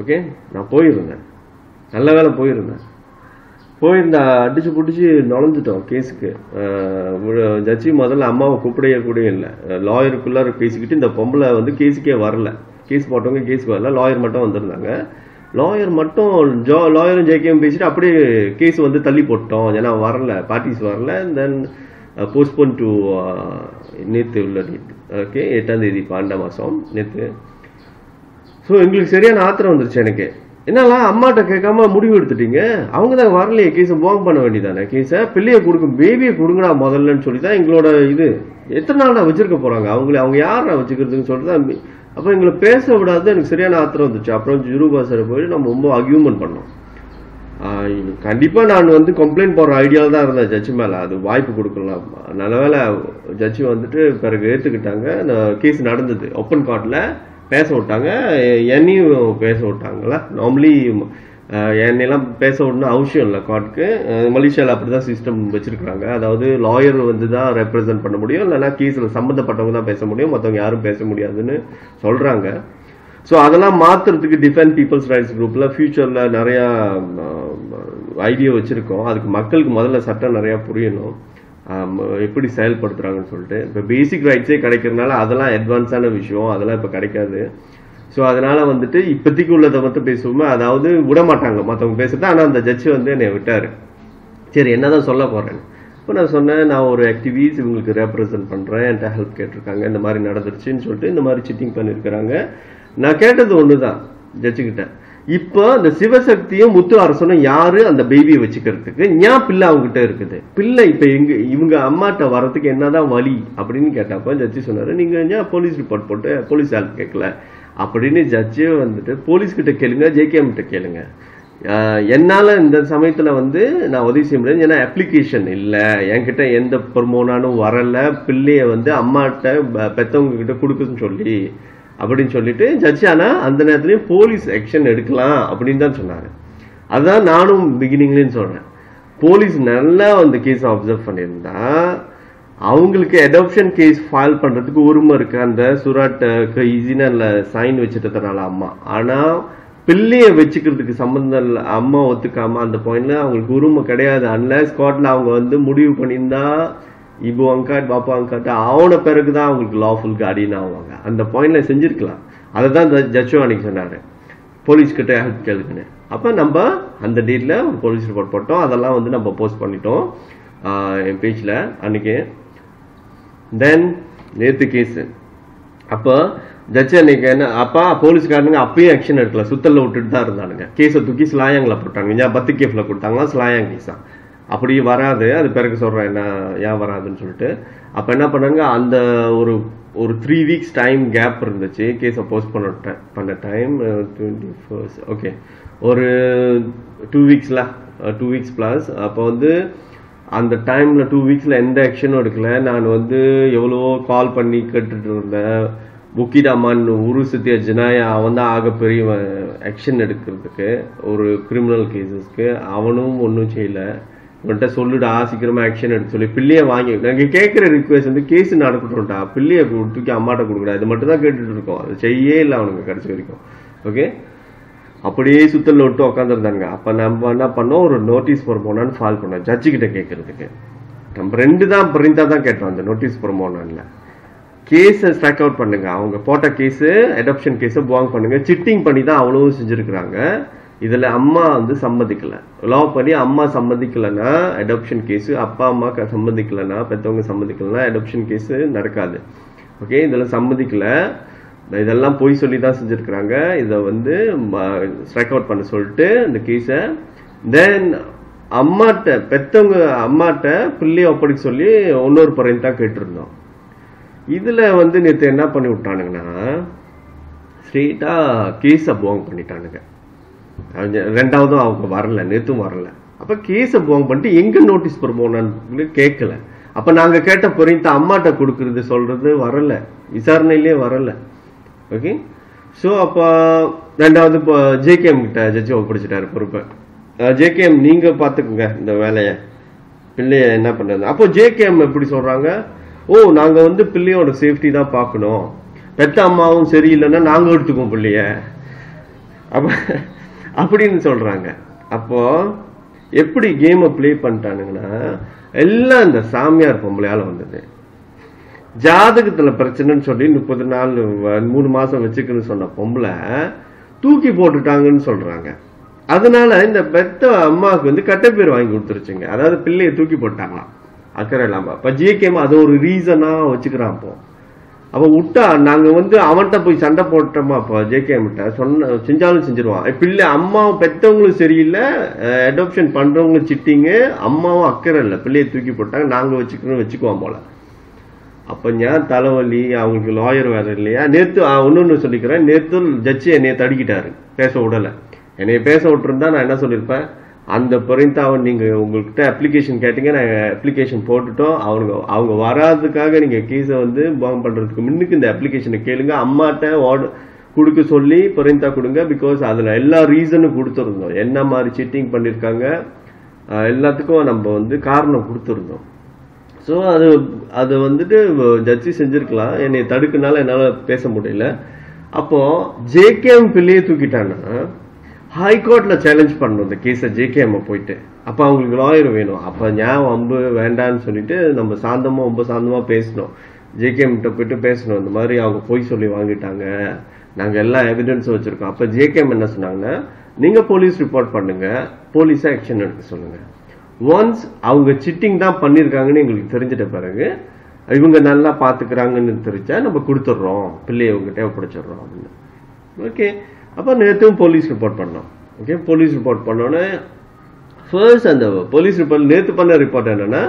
ஓகே நான் போயிருந்தேன். நல்ல வேளை போயிருந்தேன். போயிருந்தா அடிச்சு பிடிச்சி நுழைஞ்சிட்டோம் கேஸுக்கு ஜட்ஜி முதல்ல அம்மாவை கூப்பிடையே கூட இல்லை. லாயருக்குள்ளார பேசிக்கிட்டு இந்த பொம்பளை வந்து கேஸுக்கே வரல. கேஸ் போட்டவங்க கேஸுக்கு வரல. லாயர் மட்டும் வந்திருந்தாங்க. லாயர் மட்டும் ஜோ லாயரும் ஜேகேயும் பேசிட்டு அப்படியே கேஸ் வந்து தள்ளி போட்டோம் ஏன்னா வரல. பார்ட்டிஸ் வரல. தென் போஸ்ட்போன் டு நேற்று உள்ள டேட் ஓகே எட்டாம் தேதி பன்னெண்டாம் மாதம் நேற்று ஸோ எங்களுக்கு சரியான ஆத்திரம் வந்துருச்சு எனக்கு. என்னலாம் அம்மாட்ட கேட்காம முடிவு எடுத்துட்டீங்க? அவங்க தான் வரலையே கேஸை போங் பண்ண வேண்டியதானே? கேஸை பிள்ளையை கொடுக்கும் பேபியை கொடுங்கடா முதல்லன்னு சொல்லி தான் எங்களோட இது. எத்தனை நாள் நான் வச்சிருக்க போறாங்க? அவங்களை அவங்க யாரா வச்சுக்கிறதுன்னு சொல்லிட்டு தான் அப்போ எங்களை பேச விடாது எனக்கு சரியான ஆத்திரம் வந்துச்சு. அப்புறம் ஜுரூபா சார் போய் நம்ம ரொம்ப அக்யூமெண்ட் பண்ணோம். கண்டிப்பாக நான் வந்து கம்ப்ளைண்ட் போடுற ஐடியாவில் தான் இருந்தேன் ஜட்ஜி மேலே. அது வாய்ப்பு கொடுக்கலாம். நல்ல வேளை ஜட்ஜி வந்துட்டு பிறகு ஏற்றுக்கிட்டாங்க கேஸ் நடந்தது. ஓப்பன் கார்ட்டில் பேச விட்டாங்க. என்னையும் பேச விட்டாங்களா? நார்மலி என்னெல்லாம் பேச விடணும் அவசியம் இல்லை கோர்ட்டுக்கு மலேசியாவில் அப்படிதான் சிஸ்டம் வச்சுருக்குறாங்க. அதாவது லாயர் வந்து தான் ரெப்ரசன்ட் பண்ண முடியும். இல்லைன்னா கேஸில் சம்மந்தப்பட்டவங்க தான் பேச முடியும். மற்றவங்க யாரும் பேச முடியாதுன்னு சொல்கிறாங்க ஸோ அதெல்லாம் மாற்றுறதுக்கு டிஃபென்ட் பீப்புள்ஸ் ரைட்ஸ் குரூப்பில் ஃப்யூச்சரில் நிறையா ஐடியா வச்சுருக்கோம். அதுக்கு மக்களுக்கு முதல்ல சட்டம் நிறையா புரியணும். எப்படி செயல்படுத்துறாங்கன்னு சொல்லிட்டு இப்போ பேசிக் ரைட்ஸே கிடைக்கிறதுனால அதெல்லாம் அட்வான்ஸான விஷயம் அதெல்லாம் இப்போ கிடைக்காது. ஸோ அதனால வந்துட்டு இப்போதைக்கு உள்ளதை மட்டும் பேசுவோமே அதாவது விட மாட்டாங்க. மற்றவங்க பேசுறது ஆனால் அந்த ஜட்ஜ் வந்து என்னை விட்டார். சரி என்ன தான் சொல்ல போகிறேன் இப்போ நான் சொன்னேன் நான் ஒரு ஆக்டிவிஸ் இவங்களுக்கு ரெப்ரசென்ட் பண்ணுறேன் என்கிட்ட ஹெல்ப் கேட்டிருக்காங்க இந்த மாதிரி நடந்துருச்சுன்னு சொல்லிட்டு இந்த மாதிரி சிட்டிங் பண்ணியிருக்கிறாங்க. நான் கேட்டது ஒன்று தான் ஜட்ஜுக்கிட்ட இப்போ இந்த சிவசக்தியும் முத்து அரசனும் யாரு? அந்த பேபியை வச்சுக்கிறதுக்கு. ஏன் பிள்ளை அவங்ககிட்ட இருக்குது? பிள்ளை இப்ப எங்க இவங்க அம்மாட்ட வர்றதுக்கு என்னதான் வழி அப்படின்னு கேட்டப்ப ஜட்ஜி சொன்னாரு நீங்க ஏன் போலீஸ் ரிப்போர்ட் போட்டு போலீஸ் ஆள் கேட்கல அப்படின்னு ஜட்ஜே வந்துட்டு போலீஸ் கிட்ட கேளுங்க ஜேகேஎம் கிட்ட கேளுங்க. என்னால இந்த சமயத்துல வந்து நான் உதவி செய்ய முடியாது. ஏன்னா அப்ளிகேஷன் இல்லை. என்கிட்ட எந்த பெர்மோனானும் வரல. பிள்ளைய வந்து அம்மாட்ட ப- பெத்தவங்க கிட்ட கொடுக்குன்னு சொல்லி அப்படின்னு சொல்லிட்டு ஜட்ஜ் ஆனால் அந்த நேரத்துலையும் போலீஸ் ஆக்ஷன் எடுக்கலாம் அப்படின்னு தான் சொன்னாரு. அதுதான் நானும் பிகினிங்லயும் சொல்றேன். போலீஸ் நல்லா அந்த கேஸ் அப்சர்வ் பண்ணியிருந்தா அவங்களுக்கு அடாப்ஷன் கேஸ் ஃபைல் பண்றதுக்கு உரிமை இருக்கு. அந்த சுராட் ஈஸின்னு சைன் வச்சுட்டதுனால அம்மா. ஆனா பிள்ளைய வச்சுக்கிறதுக்கு சம்பந்தம் இல்ல அம்மா ஒத்துக்காம அந்த பாயிண்ட்ல அவங்களுக்கு உரிமை கிடையாது. அன்லஸ் கோர்ட்ல அவங்க வந்து முடிவு பண்ணியிருந்தா இபு அங்காட் பாப்பா அங்காட் ஆன பிறகு தான் அவங்களுக்கு லாஃபுல் கார்டியன் ஆவாங்க. அந்த பாயிண்ட்ல செஞ்சிருக்கலாம். அதை தான் ஜட்ஜும் அன்னைக்கு சொன்னாரு. போலீஸ் கிட்ட ஹெல்ப் கேளுங்கன்னு அப்ப நம்ம அந்த டேட்ல ஒரு போலீஸ் ரிப்போர்ட் போட்டோம். அதெல்லாம் வந்து நம்ம போஸ்ட் பண்ணிட்டோம். என் பேஜ்ல அன்னைக்கு. தென் நேத்து கேஸ் அப்போ ஜட்ஜ் அன்னைக்கு என்ன அப்பா போலீஸ்காரனுங்க அப்பயும் ஆக்ஷன் எடுக்கல. சுத்தல்ல விட்டுட்டு தான் இருந்தானுங்க கேஸை தூக்கி ஸ்லாயங்களை போட்டாங்க. ஏன் பத்து கேஃப்ல கொடுத்தாங்களா? ஸ்லாயாங் கேஸ் தான் அப்படி வராது. அது பிறகு சொல்கிறேன் என்ன ஏன் வராதுன்னு சொல்லிட்டு. அப்போ என்ன பண்ணாங்க அந்த ஒரு ஒரு த்ரீ வீக்ஸ் டைம் கேப் இருந்துச்சு. கேஸை போஸ்ட் பண்ண பண்ண டைம் டுவெண்ட்டி ஃபர்ஸ்ட் ஓகே ஒரு டூ வீக்ஸில் டூ வீக்ஸ் ப்ளஸ் அப்போ வந்து அந்த டைமில் டூ வீக்ஸில் எந்த ஆக்ஷனும் எடுக்கல. நான் வந்து எவ்வளோ கால் பண்ணி கேட்டுட்டு இருந்தேன். புக்கிட் அம்மான் உரு சுத்திய ஜினாயா அவன் தான் ஆக பெரிய uh, ஆக்ஷன் எடுக்கிறதுக்கு ஒரு கிரிமினல் கேசஸ்க்கு அவனும் ஒன்றும் செய்யலை. உங்கள்கிட்ட சொல்லுடா சீக்கிரமா ஆக்ஷன் எடுத்து சொல்லி பிள்ளையை வாங்கி நாங்க கேட்கிற ரிக்வெஸ்ட் வந்து கேஸ் நடக்கட்டும்டா. பிள்ளையை தூக்கி அம்மாட்ட கொடுக்கடா இது மட்டும் தான் கேட்டுட்டு இருக்கோம். அது செய்யே இல்லை அவனுங்க கடைசி வரைக்கும். ஓகே அப்படியே சுத்தல் விட்டு உட்காந்துருந்தாங்க அப்ப நம்ம என்ன பண்ணோம்? ஒரு நோட்டீஸ் போனான்னு ஃபால் பண்ணோம். ஜட்ஜு கிட்ட கேட்கறதுக்கு நம்ம ரெண்டு தான் பிரிந்தா தான் கேட்டோம் அந்த நோட்டீஸ் போனான்ல கேஸை ஸ்ட்ரக் அவுட் பண்ணுங்க. அவங்க போட்ட கேஸ் அடாப்ஷன் கேஸை பாங் பண்ணுங்க. சிட்டிங் பண்ணி தான் அவ்வளவும் செஞ்சிருக்கிறாங்க. இதில் அம்மா வந்து சம்மதிக்கலை. லா படி அம்மா சம்மதிக்கலைன்னா அடாப்ஷன் கேஸு அப்பா அம்மா சம்மதிக்கலைன்னா பெற்றவங்க சம்மதிக்கலைன்னா அடாப்ஷன் கேஸு நடக்காது. ஓகே இதில் சம்மதிக்கலை. இதெல்லாம் பொய் சொல்லி தான் செஞ்சுருக்குறாங்க. இதை வந்து ஸ்ட்ரைக் அவுட் பண்ண சொல்லிட்டு இந்த கேஸை தென் அம்மாட்ட பெற்றவங்க அம்மாட்ட பிள்ளைய ஒப்படைக்க சொல்லி இன்னொரு பறையில் தான் கேட்டிருந்தோம். இதில் வந்து நேற்று என்ன பண்ணி விட்டானுங்கன்னா ஸ்ட்ரெயிட்டாக கேஸை போங் பண்ணிட்டானுங்க. ரெண்டாவதும் அவங்க வரல நேற்றும் வரல. அப்போ கேஸை போங் பண்ணிட்டு எங்கே நோட்டீஸ் போனான்னு கேட்கல அப்போ நாங்கள் கேட்ட பொறித்த அம்மாட்ட கொடுக்குறது சொல்கிறது வரல. விசாரணையிலே வரல. ஓகே ஸோ அப்போ ரெண்டாவது இப்போ ஜேகேஎம் கிட்ட ஜட்ஜி ஒப்படைச்சிட்டாரு பொறுப்பை. ஜேகேஎம் நீங்கள் பார்த்துக்குங்க இந்த வேலையை. பிள்ளைய என்ன பண்ணுறது அப்போ ஜேகேஎம் எப்படி சொல்கிறாங்க ஓ நாங்கள் வந்து பிள்ளையோட சேஃப்டி தான் பார்க்கணும் பெத்த அம்மாவும் சரியில்லைன்னா நாங்கள் எடுத்துக்குவோம் பிள்ளைய. அப்போ அப்படின்னு சொல்றாங்க. அப்போ எப்படி கேமை ப்ளே பண்ணிட்டானுங்கன்னா எல்லாம் இந்த சாமியார் பொம்பளையால வந்தது. ஜாதகத்துல பிரச்சனைன்னு சொல்லி முப்பது நாள் மூணு மாசம் வச்சுக்கணும்னு சொன்ன பொம்பளை தூக்கி போட்டுட்டாங்கன்னு சொல்றாங்க. அதனால இந்த பெத்த அம்மாவுக்கு வந்து கட்டப்பேர் வாங்கி கொடுத்துருச்சுங்க. அதாவது பிள்ளைய தூக்கி போட்டாங்களாம் அக்கறை இல்லாம இப்ப ஜேகேஎம் அது ஒரு ரீசனா வச்சுக்கிறான் இப்போ. அப்ப விட்டா நாங்க வந்து அவன்கிட்ட போய் சண்டை போட்டோமா அப்போ ஜேகேஎம் சொன்ன செஞ்சாலும் செஞ்சிருவான் பிள்ளை அம்மாவும் பெத்தவங்களும் சரியில்லை. அடாப்ஷன் பண்றவங்களும் சிட்டிங்க அம்மாவும் அக்கறை இல்லை. பிள்ளையை தூக்கி போட்டாங்க. நாங்க வச்சுக்கணும் வச்சுக்குவோம் போல. அப்ப ஏன் தலைவலி? அவங்களுக்கு லாயர் வேற இல்லையா? நேத்து இன்னொன்னு சொல்லிக்கிறேன். நேத்து ஜட்ஜி என்னைய தடுக்கிட்டாரு. பேச விடல. என்னைய பேச விட்டுருந்தா நான் என்ன சொல்லியிருப்பேன்? அந்த பொறைந்தா அவன் நீங்கள் உங்கள்கிட்ட அப்ளிகேஷன் கேட்டீங்க நாங்கள் அப்ளிகேஷன் போட்டுட்டோம். அவங்க அவங்க வராதுக்காக நீங்கள் கீஸை வந்து பாம் பண்ணுறதுக்கு முன்னுக்கு இந்த அப்ளிகேஷனை கேளுங்க. அம்மாட்ட ஆர்டர் கொடுக்க சொல்லி பரிந்தா கொடுங்க பிகாஸ் அதில் எல்லா ரீசனும் கொடுத்துருந்தோம். என்ன மாதிரி சீட்டிங் பண்ணியிருக்காங்க எல்லாத்துக்கும் நம்ம வந்து காரணம் கொடுத்துருந்தோம். ஸோ அது அது வந்துட்டு ஜட்ஜி செஞ்சிருக்கலாம். என்னை தடுக்குனால என்னால் பேச முடியல. அப்போ ஜேகேஎம் பிள்ளையை தூக்கிட்டாங்கன்னா ஹைகோர்ட்ல சேலஞ்ச் பண்ணணும் இந்த கேஸை ஜேகேஎம் போயிட்டு. அப்போ அவங்களுக்கு லாயர் வேணும். அப்போ ஞாபகம் அம்பு வேண்டான்னு சொல்லிட்டு நம்ம சாந்தமா ரொம்ப சாந்தமா பேசணும். ஜேகேஎம் கிட்ட போயிட்டு பேசணும். இந்த மாதிரி அவங்க பொய் சொல்லி வாங்கிட்டாங்க. நாங்க எல்லா எவிடன்ஸும் வச்சிருக்கோம். அப்ப ஜேகேஎம் என்ன சொன்னாங்கன்னா நீங்க போலீஸ் ரிப்போர்ட் பண்ணுங்க. போலீஸா ஆக்ஷன் எடுக்க சொல்லுங்க. ஒன்ஸ் அவங்க சிட்டிங் தான் பண்ணிருக்காங்கன்னு எங்களுக்கு தெரிஞ்சிட்ட பிறகு இவங்க நல்லா பாத்துக்கிறாங்கன்னு தெரிஞ்சா நம்ம கொடுத்துட்றோம். பிள்ளையை இவங்ககிட்ட ஒப்படைச்சிடுறோம் அப்படின்னு. ஓகே அப்போ நேற்றும் போலீஸ் ரிப்போர்ட் பண்ணோம். ஓகே போலீஸ் ரிப்போர்ட் பண்ணோன்னே ஃபர்ஸ்ட் அந்த போலீஸ் ரிப்போர்ட் நேற்று பண்ண ரிப்போர்ட் என்னன்னா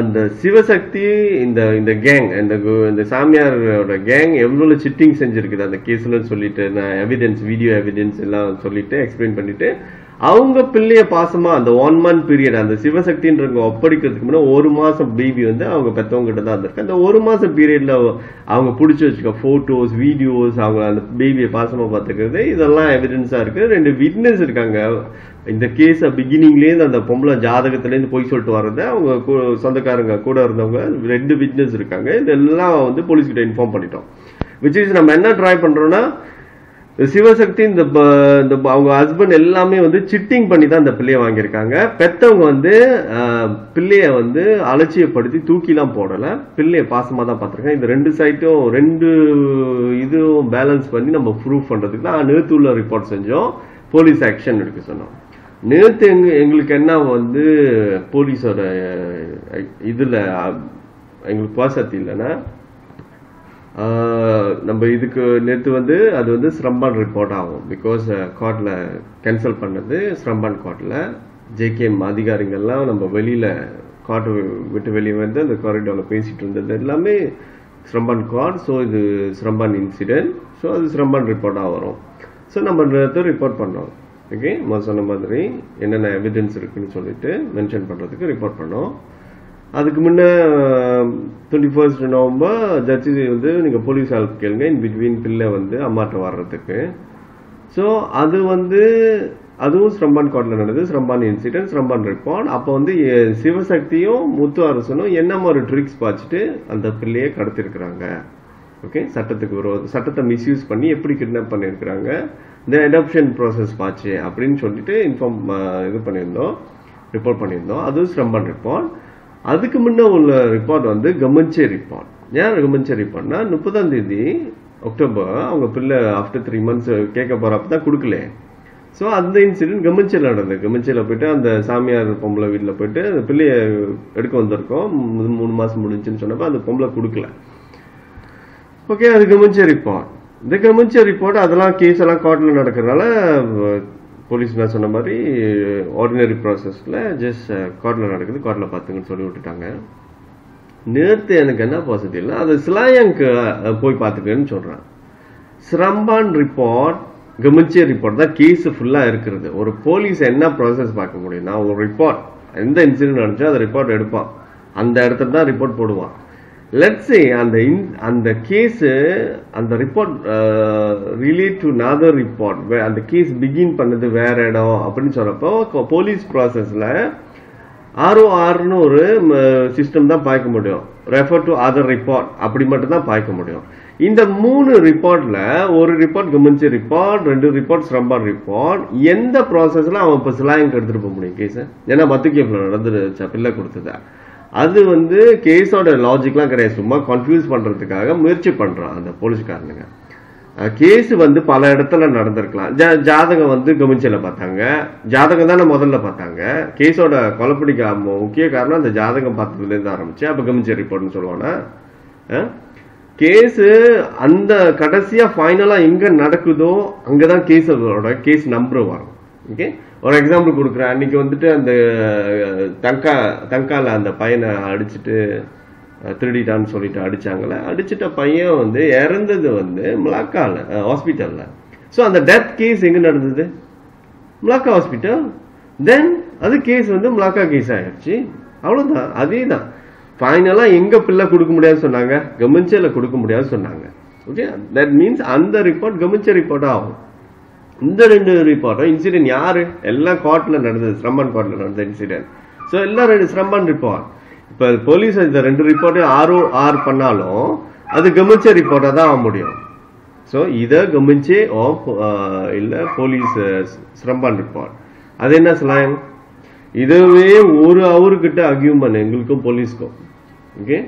இந்த சிவசக்தி இந்த இந்த கேங் இந்த கு- இந்த சாமியாரோட கேங் எவ்வளோ சிட்டிங் செஞ்சிருக்குது அந்த கேஸ்லன்னு சொல்லிட்டு நான் எவிடன்ஸ் வீடியோ எவிடன்ஸ் எல்லாம் சொல்லிட்டு எக்ஸ்பிளைன் பண்ணிட்டு அவங்க பிள்ளைய பாசமா அந்த ஒன் மந்த் பீரியட் அந்த சிவசக்தின்றவங்க ஒப்படைக்கிறதுக்கு முன்னாடி ஒரு மாசம் பேபி வந்து அவங்க பெத்தவங்க கிட்ட தான் இருந்திருக்கு. அந்த ஒரு மாசம் பீரியட்ல அவங்க பிடிச்சி வச்சுக்க போட்டோஸ் வீடியோஸ் அவங்க அந்த பேபியை பாசமா பாத்துக்கிறது இதெல்லாம் எவிடன்ஸா இருக்கு. ரெண்டு விட்னஸ் இருக்காங்க. இந்த கேஸ பிகினிங்லேருந்து அந்த பொம்பளை ஜாதகத்துலேருந்து போய் சொல்லிட்டு வர்றத அவங்க கூ- சொந்தக்காரங்க கூட இருந்தவங்க ரெண்டு விட்னஸ் இருக்காங்க. இதெல்லாம் வந்து போலீஸ் கிட்ட இன்ஃபார்ம் பண்ணிட்டோம். விச் இஸ் நம்ம என்ன ட்ரை பண்றோம்னா சிவசக்தி இந்த ப- இந்த அவங்க ஹஸ்பண்ட் எல்லாமே வந்து சிட்டிங் பண்ணி தான் இந்த பிள்ளைய வாங்கியிருக்காங்க. பெத்தவங்க வந்து பிள்ளைய வந்து அலட்சியப்படுத்தி தூக்கிலாம் போடல. பிள்ளைய பாசமா தான் பார்த்துருக்கேன் இந்த ரெண்டு சைட்டும் ரெண்டு இதுவும் பேலன்ஸ் பண்ணி நம்ம ப்ரூவ் பண்றதுக்கு தான் நேத்து உள்ள ரிப்போர்ட் செஞ்சோம். போலீஸ் ஆக்ஷன் எடுக்க சொன்னோம். நேத்து எங்க எங்களுக்கு என்ன வந்து போலீஸோட இதில் இதுல எங்களுக்கு பாசத்தி இல்லைன்னா நம்ம இதுக்கு நேற்று வந்து அது வந்து ஸ்ரம்பான் ரிப்போர்ட் ஆகும். பிகாஸ் கோர்ட்டில் கேன்சல் பண்ணது ஸ்ரம்பான் கோர்ட்டில் ஜேகேஎம் அதிகாரிகள்லாம் நம்ம வெளியில் காட்டு விட்டு வெளியே வந்து அந்த காரிடோர்ல பேசிட்டு இருந்தது. எல்லாமே ஸ்ரம்பான் கார்ட் ஸோ இது ஸ்ரம்பான் இன்சிடென்ட் ஸோ அது ஸ்ரம்பான் ரிப்போர்ட்டாக வரும். ஸோ நம்ம நேற்று ரிப்போர்ட் பண்ணோம். ஓகே நம்ம சொன்ன மாதிரி என்னென்ன எவிடன்ஸ் இருக்குன்னு சொல்லிட்டு மென்ஷன் பண்ணுறதுக்கு ரிப்போர்ட் பண்ணோம். அதுக்கு முன்ன டுவெண்ட்டி ஃபர்ஸ்ட் நவம்பர் ஜட்ஜி வந்து நீங்கள் போலீஸ் ஹெல்ப் கேளுங்க. இன் பிட்வீன் பிள்ளை வந்து அம்மாட்ட வர்றதுக்கு. ஸோ அது வந்து அதுவும் ஸ்ரம்பான் கோர்ட்ல நடந்தது. ஸ்ரம்பான் இன்சிடென்ட் ஸ்ரம்பான் ரிப்போர்ட் அப்போ வந்து சிவசக்தியும் முத்து அரசனும் என்ன மாதிரி ட்ரிக்ஸ் பாய்ச்சிட்டு அந்த பிள்ளையை கடத்திருக்கிறாங்க. ஓகே சட்டத்துக்கு விரோத சட்டத்தை மிஸ்யூஸ் பண்ணி எப்படி கிட்னாப் பண்ணியிருக்கிறாங்க இந்த அடாப்ஷன் ப்ராசஸ் பாச்சு அப்படின்னு சொல்லிட்டு இன்ஃபார்ம் இது பண்ணியிருந்தோம். ரிப்போர்ட் பண்ணியிருந்தோம். அதுவும் ஸ்ரம்பான் ரிப்போர்ட் அதுக்கு முன்ன உள்ள ரிப்போர்ட் வந்து கமன்சே ரிப்போர்ட் ஏன் கமன்சே ரிப்போர்ட்னா முப்பதாம் தேதி அக்டோபர் அவங்க பிள்ளை ஆஃப்டர் த்ரீ மந்த்ஸ் கேட்க போறப்ப தான் கொடுக்கல. ஸோ அந்த இன்சிடென்ட் கமன்சேல நடந்தது. கமன்சேல போயிட்டு அந்த சாமியார் பொம்பளை வீட்டில் போயிட்டு அந்த பிள்ளையை எடுக்க வந்திருக்கோம். மூணு மாதம் முடிஞ்சுன்னு சொன்னப்ப அந்த பொம்பளை கொடுக்கல. ஓகே அது கவனிச்ச ரிப்போர்ட் இந்த கவனிச்ச ரிப்போர்ட் அதெல்லாம் கேஸ் எல்லாம் கோர்ட்டில் நடக்கிறதுனால போலீஸ் மேன் சொன்ன மாதிரி ஆர்டினரி ப்ராசஸில் ஜஸ்ட் கார்டில் நடக்குது கார்டில் பார்த்துங்கன்னு சொல்லி விட்டுட்டாங்க. நேற்று எனக்கு என்ன பாசிட்டிவ் அது சிலாயங்க்கு போய் பார்த்துக்கன்னு சொல்கிறான் சிரம்பான் ரிப்போர்ட் கமிச்சே ரிப்போர்ட் தான் கேஸ் ஃபுல்லாக இருக்கிறது. ஒரு போலீஸ் என்ன ப்ராசஸ் பார்க்க முடியும்? நான் ஒரு ரிப்போர்ட் எந்த இன்சிடென்ட் நடந்துச்சோ அதை ரிப்போர்ட் எடுப்பான். அந்த இடத்துல தான் ரிப்போர்ட் போடுவான். லெட்ஸ் அந்த இன் அந்த கேஸு அந்த report relate to another report அந்த கேஸ் பிகின் பண்ணது வேற இடம் அப்படின்னு சொல்றப்போ போலீஸ் ப்ராசஸ்ல ஆர்ஓஆர்னு ஒரு சிஸ்டம் uh, தான் பார்க்க முடியும். ரெஃபர் டு அதர் ரிப்போர்ட் அப்படி மட்டும் தான் பார்க்க முடியும். இந்த மூணு ரிப்போர்ட்ல ஒரு ரிப்போர்ட் கவனிச்ச ரிப்போர்ட் ரெண்டு ரிப்போர்ட் ஸ்ரம்பான் ரிப்போர்ட் எந்த ப்ராசஸ்ல அவன் இப்போ சிலாயங்க எடுத்துட்டு போக முடியும் கேஸ் ஏன்னா மத்துக்கேஃபில் நடந்துருச்சா பிள்ளை கொடுத்ததா. அது வந்து கேஸோட லாஜிக்லாம் கிடையாது. சும்மா கன்ஃபியூஸ் பண்றதுக்காக முயற்சி பண்றான் அந்த போலீஸ்காரனுங்க. கேஸ் வந்து பல இடத்துல நடந்திருக்கலாம். ஜா- ஜாதகம் வந்து கவனிச்சல பார்த்தாங்க. ஜாதகம் தானே முதல்ல பார்த்தாங்க. கேஸோட கொலைப்பிடிக்க முக்கிய காரணம் அந்த ஜாதகம் பார்த்ததுலேருந்து ஆரம்பிச்சு அப்ப கவனிச்ச ரிப்போர்ட்னு சொல்லுவானா? கேஸ் அந்த கடைசியா ஃபைனலா எங்க நடக்குதோ அங்கதான் கேஸோட கேஸ் நம்பர் வரும். ஓகே ஒரு எக்ஸாம்பிள் கொடுக்குறேன். அன்னைக்கு வந்துட்டு அந்த தங்கா தங்கால அந்த பையனை அடிச்சுட்டு திருடிட்டான்னு சொல்லிட்டு அடிச்சாங்கல்ல? அடிச்சிட்ட பையன் வந்து இறந்தது வந்து மிளாக்கால ஹாஸ்பிட்டல்ல ஸோ அந்த டெத் கேஸ் எங்க நடந்தது? மிளாக்கா ஹாஸ்பிட்டல் தென் அது கேஸ் வந்து மிளாக்கா கேஸ் ஆயிடுச்சு. அவ்வளோதான் அதே தான் ஃபைனலாக எங்கே பிள்ளை கொடுக்க முடியாதுன்னு சொன்னாங்க. கவர்மெண்ட்ல கொடுக்க முடியாதுன்னு சொன்னாங்க. ஓகே தட் மீன்ஸ் அந்த ரிப்போர்ட் கவர்மெண்ட் ரிப்போர்ட் ஆகும். இந்த ரெண்டு ரிப்போர்ட்டும் இன்சிடென்ட் யாரு? எல்லாம் கோர்ட்ல நடந்தது. ஸ்ரம்பன் கோர்ட்ல நடந்த இன்சிடென்ட் ஸோ எல்லாம் ரெண்டு ஸ்ரம்பன் ரிப்போர்ட் இப்போ போலீஸ் இந்த ரெண்டு ரிப்போர்ட்டையும் ஆரோ ஆர் பண்ணாலும் அது கவனிச்ச ரிப்போர்ட்டாக தான் ஆக முடியும். ஸோ இதை கவனிச்சே ஓ இல்லை போலீஸ் ஸ்ரம்பன் ரிப்போர்ட் அது என்ன சொல்லலாம் இதுவே ஒரு அவர்கிட்ட அக்யூம் பண்ண எங்களுக்கும் போலீஸ்க்கும் ஓகே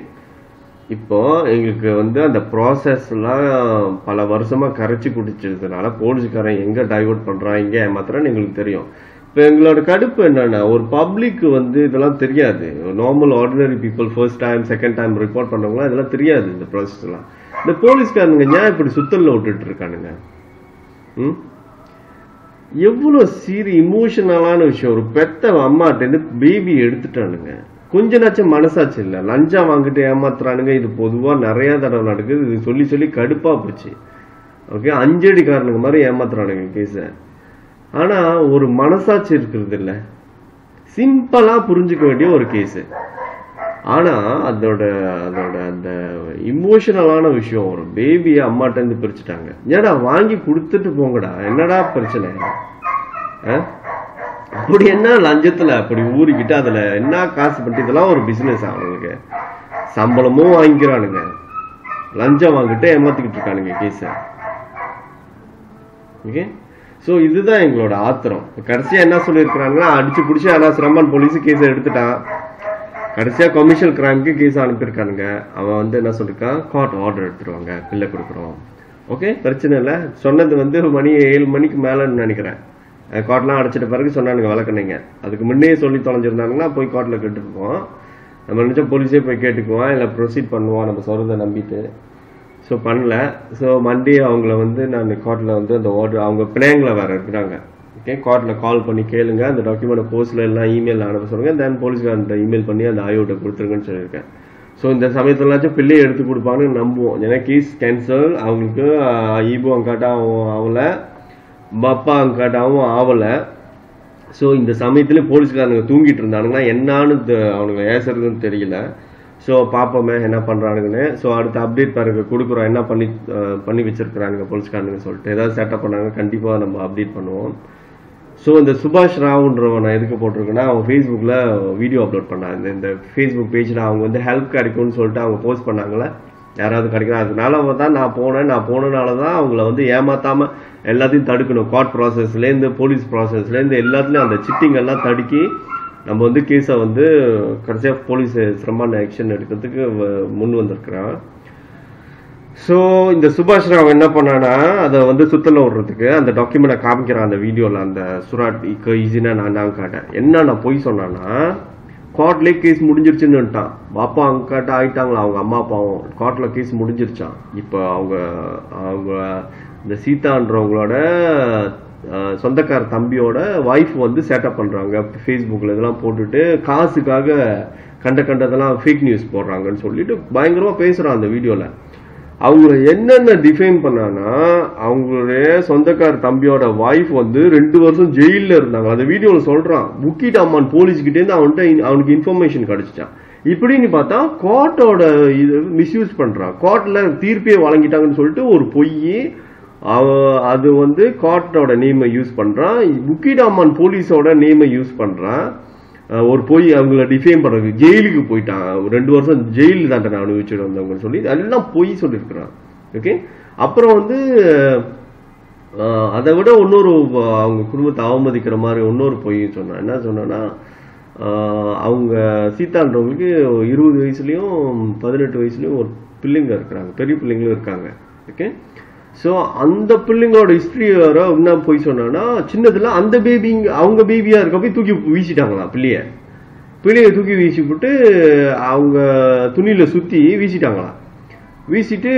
இப்போ எங்களுக்கு வந்து அந்த ப்ராசஸ்லாம் பல வருஷமா கரைச்சி குடிச்சதுனால போலீஸ்காரன் எங்க டைவர்ட் பண்றான் எங்க ஏமாத்துறான்னு எங்களுக்கு தெரியும். இப்போ எங்களோட கடுப்பு என்னன்னா ஒரு பப்ளிக் வந்து இதெல்லாம் தெரியாது. Normal ordinary people first time second time report பண்ணவங்களாம் இதெல்லாம் தெரியாது இந்த ப்ராசஸ் எல்லாம் இந்த போலீஸ்காரனுங்க ஏன் இப்படி சுத்தல்ல விட்டுட்டு இருக்கானுங்க? ம்? எவ்வளவு சீரி இமோஷனலான விஷயம். ஒரு பெத்த அம்மாட்டேருந்து பேபி எடுத்துட்டானுங்க. கொஞ்ச நாச்சும் மனசாச்சு இல்ல. லஞ்சம் வாங்கிட்டு ஏமாத்துறானுங்க. இது பொதுவா நிறைய தடவை நடக்குது. இது சொல்லி சொல்லி கடுப்பா போச்சு. ஓகே அஞ்சடிக்காரனுங்க மாதிரி ஏமாத்துறானுங்க கேஸை ஆனா ஒரு மனசாட்சி இருக்கிறது இல்ல. சிம்பிளா புரிஞ்சுக்க வேண்டிய ஒரு கேஸ் ஆனா அதோட அதோட அந்த இமோஷனலான விஷயம். ஒரு பேபியை அம்மாட்டேருந்து பிரிச்சுட்டாங்க. ஏடா வாங்கி கொடுத்துட்டு போங்கடா. என்னடா பிரச்சனை? ஆ? அப்படி என்ன லஞ்சத்துல அப்படி ஊறிக்கிட்டு அதுல என்ன காசு பட்டு இதெல்லாம் ஒரு பிசினஸ் அவனுங்களுக்கு சம்பளமும் வாங்கிக்கிறானுங்க லஞ்சம் வாங்கிட்டு ஏமாத்திக்கிட்டு இருக்கானுங்க கேஸ ஓகே ஸோ இதுதான் எங்களோட ஆத்திரம். கடைசியாக கடைசியா என்ன சொல்லியிருக்கிறாங்கன்னா அடிச்சு பிடிச்சி ஆனா சிரமன் போலீஸ் கேஸ் எடுத்துட்டான். கடைசியா கமர்ஷியல் கிரைம்க்கு கேஸ் அனுப்பியிருக்கானுங்க. அவன் வந்து என்ன சொல்லிருக்கான் கோர்ட் ஆர்டர் எடுத்துருவாங்க பில்லை கொடுக்குறோம். ஓகே பிரச்சனை இல்லை. சொன்னது வந்து மணி ஏழு மணிக்கு மேலேன்னு நினைக்கிறேன். கோர்ட்லாம் அடைச்சிட்ட பிறகு சொன்னானுங்க வழக்கணைங்க அதுக்கு முன்னே சொல்லி தொலைஞ்சிருந்தாங்கன்னா போய் கோர்ட்டில் கேட்டுருப்போம் நம்ம நினச்சா போலீஸே போய் கேட்டுக்குவோம் இல்லை ப்ரொசீட் பண்ணுவோம் நம்ம சொல்கிறத நம்பிட்டு. ஸோ பண்ணல. ஸோ மண்டே அவங்கள வந்து நான் கோர்ட்டில் வந்து அந்த ஆர்டர் அவங்க பிள்ளைங்கள வேறு இருக்கிறாங்க ஓகே கோர்ட்டில் கால் பண்ணி கேளுங்க அந்த டாக்குமெண்ட் போஸ்டில் எல்லாம் இமெயில் அனுப்ப சொல்லுங்கள் தென் போலீஸ்காரன்ட்ட இமெயில் பண்ணி அந்த ஆயோட்ட கொடுத்துருங்கன்னு சொல்லியிருக்கேன். ஸோ இந்த சமயத்துலனாச்சும் பிள்ளையை எடுத்து கொடுப்பாங்கன்னு நம்புவோம். ஏன்னா கேஸ் கேன்சல் அவங்களுக்கு ஈபோ அங்காட்டாவும் அவங்கள பப்பா அங்காட்டாவும் ஆகலை ஸோ இந்த சமயத்துல போலீஸ்காரனுங்க தூங்கிட்டு இருந்தானுங்கன்னா என்னான்னு அவனுங்க ஏசுறதுன்னு தெரியல. ஸோ பார்ப்போமே என்ன பண்ணுறானுங்கன்னு ஸோ அடுத்த அப்டேட் பாருங்க. கொடுக்குறோம். என்ன பண்ணி பண்ணி வச்சிருக்கிறானுங்க போலீஸ்காரனுங்க சொல்லிட்டு. ஏதாவது செட்டப் பண்ணாங்க கண்டிப்பாக நம்ம அப்டேட் பண்ணுவோம். ஸோ இந்த சுபாஷ் ராவுன்றவன் நான் எதுக்கு போட்டிருக்கேன்னா அவன் ஃபேஸ்புக்கில் வீடியோ அப்லோட் பண்ணாங்க இந்த ஃபேஸ்புக் பேஜில் அவங்க வந்து ஹெல்ப் கிடைக்கும்னு சொல்லிட்டு அவங்க போஸ்ட் பண்ணாங்களே யாராவது கிடைக்கும் அதனால தான் நான் போனேன். நான் போனனால தான் அவங்கள வந்து ஏமாத்தாம எல்லாத்தையும் தடுக்கணும். கோர்ட் ப்ராசஸ்லேருந்து போலீஸ் ப்ராசஸ்லேருந்து எல்லாத்துலேயும் அந்த சிட்டிங்கெல்லாம் தடுக்கி நம்ம வந்து கேஸை வந்து கடைசியாக போலீஸ் சிரமமான ஆக்ஷன் எடுக்கிறதுக்கு வ- முன் வந்திருக்கிறான். ஸோ இந்த சுபாஷ் ராவ் என்ன பண்ணானா அதை வந்து சுத்தல விடுறதுக்கு அந்த டாக்குமெண்ட்டை காமிக்கிறான் அந்த வீடியோவில் அந்த சுராட் ஈஸினா நான் தான் காட்டேன். என்ன நான் பொய் சொன்னான்னா கோர்ட்லேயே கேஸ் முடிஞ்சிருச்சுன்னுட்டான் பாப்பா அவங்க காட்ட ஆயிட்டாங்களா? அவங்க அம்மா அப்பாவும். கோர்ட்ல கேஸ் முடிஞ்சிருச்சான் இப்போ அவங்க அவங்க இந்த சீதான்றவங்களோட சொந்தக்கார தம்பியோட ஒய்ஃப் வந்து சேட்டப் பண்றாங்க. ஃபேஸ்புக்கில் இதெல்லாம் போட்டுட்டு காசுக்காக கண்ட கண்டதெல்லாம் ஃபேக் நியூஸ் போடுறாங்கன்னு சொல்லிட்டு பயங்கரமா பேசுறான் அந்த வீடியோல அவங்கள என்னென்ன டிஃபைன் பண்ணானா அவங்களுடைய சொந்தக்கார தம்பியோட வைஃப் வந்து ரெண்டு வருஷம் ஜெயிலில் இருந்தாங்க. அந்த வீடியோவில் சொல்றான் முக்கிட்டு அம்மான் போலீஸ்கிட்டேருந்து அவன்கிட்ட இன்- அவனுக்கு இன்ஃபர்மேஷன் கிடைச்சிட்டான். இப்படின்னு பார்த்தா கோர்ட்டோட இது மிஸ்யூஸ் பண்றான். கோர்ட்ல தீர்ப்பே வழங்கிட்டாங்கன்னு சொல்லிட்டு ஒரு பொய் அவ அது வந்து கோர்ட்டோட நேமை யூஸ் பண்றான். முக்கிட்ட அம்மான் போலீஸோட நேமை யூஸ் பண்றான். ஒரு போய் அவங்கள டிஃபைன் பண்றது ஜெயிலுக்கு போயிட்டான் ஒரு ரெண்டு வருஷம் ஜெயில் நான் அனுபவிச்சுட்டு வந்தவங்கன்னு சொல்லி அதெல்லாம் பொய் சொல்லியிருக்கிறான் ஓகே அப்புறம் வந்து அதை விட இன்னொரு அவங்க குடும்பத்தை அவமதிக்கிற மாதிரி இன்னொரு பொய் சொன்னான். என்ன சொன்னான்னா அவங்க சீதான்றவங்களுக்கு இருபது வயசுலேயும் பதினெட்டு வயசுலேயும் ஒரு பிள்ளைங்க இருக்கிறாங்க. பெரிய பிள்ளைங்களும் இருக்காங்க. ஓகே ஸோ அந்த பிள்ளைங்களோட ஹிஸ்ட்ரி வர என்ன போய் சொன்னான்னா சின்னதில் அந்த பேபிங்க அவங்க பேபியா இருக்க போய் தூக்கி வீசிட்டாங்களா பிள்ளைய? பிள்ளைய தூக்கி வீசி போட்டு அவங்க துணியில சுத்தி வீசிட்டாங்களாம் வீசிட்டு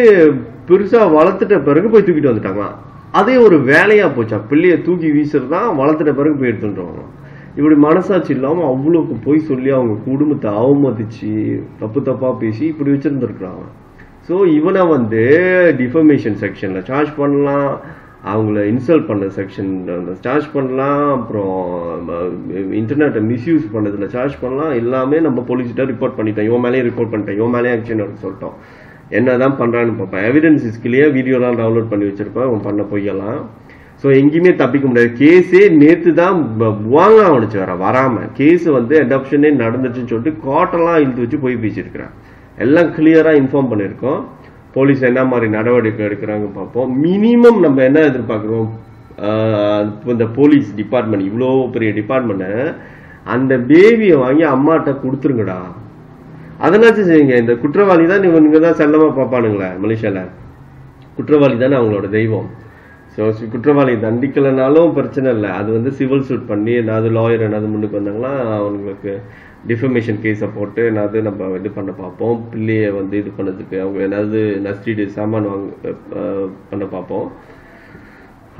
பெருசா வளர்த்துட்ட பிறகு போய் தூக்கிட்டு வந்துட்டாங்களாம் அதே ஒரு வேலையா போச்சா? பிள்ளைய தூக்கி வீசுறதா வளர்த்துட்ட பிறகு போய் எடுத்துட்டு இப்படி மனசாட்சி இல்லாம அவ்வளோக்கு போய் சொல்லி அவங்க குடும்பத்தை அவமதிச்சு தப்பு தப்பா பேசி இப்படி வச்சிருந்துருக்குறாங்க. ஸோ இவனை வந்து டிஃபர்மேஷன் செக்ஷனில் சார்ஜ் பண்ணலாம். அவங்கள இன்சல்ட் பண்ண செக்ஷன் சார்ஜ் பண்ணலாம். அப்புறம் இன்டர்நெட்டை மிஸ்யூஸ் பண்ணதில் சார்ஜ் பண்ணலாம். எல்லாமே நம்ம போலீஸ்கிட்ட ரிப்போர்ட் பண்ணிட்டோம். இவன் மேலேயும் ரிப்போர்ட் பண்ணிட்டோம். இவன் மேலேயும் ஆக்ஷன் சொல்லிட்டோம் சொல்லிட்டோம். என்னதான் பண்ணுறான்னு பார்ப்பேன். எவிடன்ஸ் இஸ்கிலேயே வீடியோலாம் டவுன்லோட் பண்ணி வச்சிருப்பேன். அவன் பண்ண பொய்யெல்லாம். ஸோ எங்கேயுமே தப்பிக்க முடியாது. கேஸே நேற்று தான் வாங்க அவனுச்சு வர வராமல் கேஸ் வந்து அடாப்ஷனே நடந்துச்சுன்னு சொல்லிட்டு கோட்டெல்லாம் இழுத்து வச்சு போய் பேசியிருக்கிறான். எல்லாம் கிளியராக இன்ஃபார்ம் பண்ணியிருக்கோம். போலீஸ் என்ன மாதிரி நடவடிக்கை எடுக்கிறாங்க பார்ப்போம். மினிமம் நம்ம என்ன எதிர்பார்க்குறோம்? இந்த போலீஸ் டிபார்ட்மெண்ட் இவ்வளோ பெரிய டிபார்ட்மெண்ட்டை அந்த பேபியை வாங்கி அம்மாட்ட கொடுத்துருங்கடா. அதனாச்சும் செய்யுங்க. இந்த குற்றவாளி தான் இவனுங்க தான் செல்லமாக பார்ப்பானுங்களே மலேசியாவில் குற்றவாளி தானே அவங்களோட தெய்வம். ஸோ குற்றவாளி தண்டிக்கலைனாலும் பிரச்சனை இல்லை. அது வந்து சிவில் சூட் பண்ணி ஏதாவது லாயர் ஏதாவது முன்னுக்கு வந்தாங்கன்னா அவங்களுக்கு டிஃபர்மேஷன் கேஸை போட்டு ஏதாவது நம்ம இது பண்ண பார்ப்போம். பிள்ளையை வந்து இது பண்ணதுக்கு அவங்க ஏதாவது நஸ்டீடு சாமான் வாங்க பண்ண பார்ப்போம்.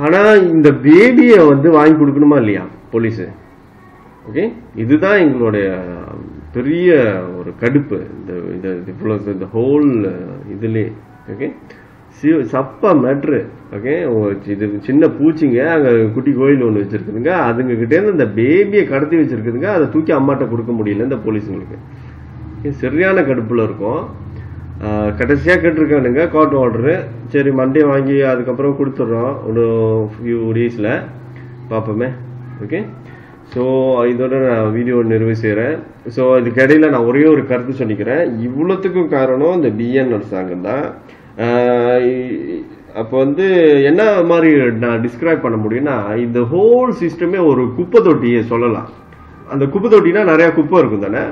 ஆனால் இந்த பேபியை வந்து வாங்கி கொடுக்கணுமா இல்லையா போலீஸு ஓகே இதுதான் எங்களுடைய பெரிய ஒரு கடுப்பு. இந்த இந்த இவ்வளோ இந்த ஹோல் இதுலேயே. ஓகே சப்பா மேட்ரு ஓகே இது சின்ன பூச்சிங்க. அங்கே குட்டி கோயில் ஒன்று வச்சிருக்குதுங்க. அதுங்க இந்த பேபியை கடத்தி வச்சிருக்குதுங்க. அதை தூக்கி அம்மாட்ட கொடுக்க முடியல இந்த போலீஸுங்களுக்கு. சரியான கடுப்பில் இருக்கும். கடைசியாக கேட்டிருக்கானுங்க கோர்ட் ஆர்டரு சரி மண்டே வாங்கி அதுக்கப்புறம் கொடுத்துட்றோம். ஒரு ஃபியூ டேஸில் பார்ப்போமே ஓகே ஸோ இதோட நான் வீடியோ நிறைவு செய்கிறேன் ஸோ இதுக்கிடையில் நான் ஒரே ஒரு கருத்து சொல்லிக்கிறேன். இவ்வளோத்துக்கும் காரணம் இந்த பிஎன் அரசாங்கம் தான். அப்போ வந்து என்ன மாதிரி நான் டிஸ்கிரைப் பண்ண முடியும்னா இந்த ஹோல் சிஸ்டமே ஒரு குப்பை தொட்டியை சொல்லலாம். அந்த குப்பை தொட்டினா நிறைய குப்பை இருக்கும் தானே?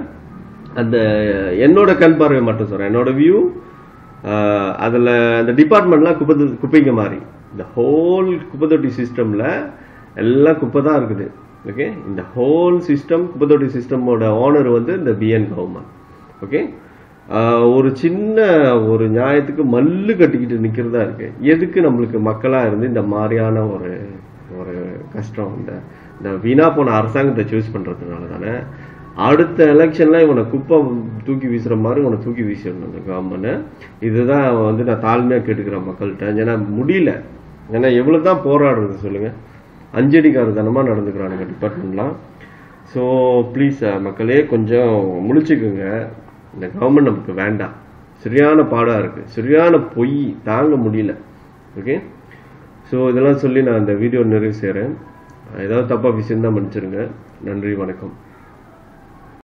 அந்த என்னோட கண் பார்வை மட்டும் சொல்றேன். என்னோட வியூ அதுல அந்த டிபார்ட்மெண்ட்லாம் குப்பை குப்பைங்க மாதிரி. இந்த ஹோல் குப்பை தொட்டி சிஸ்டம்ல எல்லாம் குப்பை தான் இருக்குது. ஓகே இந்த ஹோல் சிஸ்டம் குப்பை தொட்டி சிஸ்டமோட ஓனர் வந்து இந்த பிஎன் கவர்மெண்ட் ஓகே ஒரு சின்ன ஒரு நியாயத்துக்கு மல்லு கட்டிக்கிட்டு நிக்கிறதா இருக்கு. எதுக்கு நம்மளுக்கு மக்களா இருந்து இந்த மாதிரியான ஒரு ஒரு கஷ்டம்? இந்த இந்த வீணா போன அரசாங்கத்தை சூஸ் பண்றதுனால தானே. அடுத்த எலெக்ஷன்ல இவனை குப்பை தூக்கி வீசுற மாதிரி இவனை தூக்கி வீசிடணும் இந்த கவர்மெண்ட் இதுதான் வந்து நான் தாழ்மையா கேட்டுக்கிறேன் மக்கள்கிட்ட. ஏன்னா முடியல. ஏன்னா எவ்வளோ தான் போராடுறது சொல்லுங்க. அஞ்சடிக்காரத்தனமா நடந்துக்கிறானுங்க டிபார்ட்மெண்ட்லாம் ஸோ ப்ளீஸ் மக்களே கொஞ்சம் முழிச்சுக்குங்க. இந்த கவர்மெண்ட் நமக்கு வேண்டாம். சரியான பாடாக இருக்கு. சரியான பொய் தாங்க முடியல. ஓகே ஸோ இதெல்லாம் சொல்லி நான் இந்த வீடியோ நிறைவு செய்கிறேன் ஏதாவது தப்பாக விஷயம் தான் மன்னிச்சிருங்க. நன்றி வணக்கம்.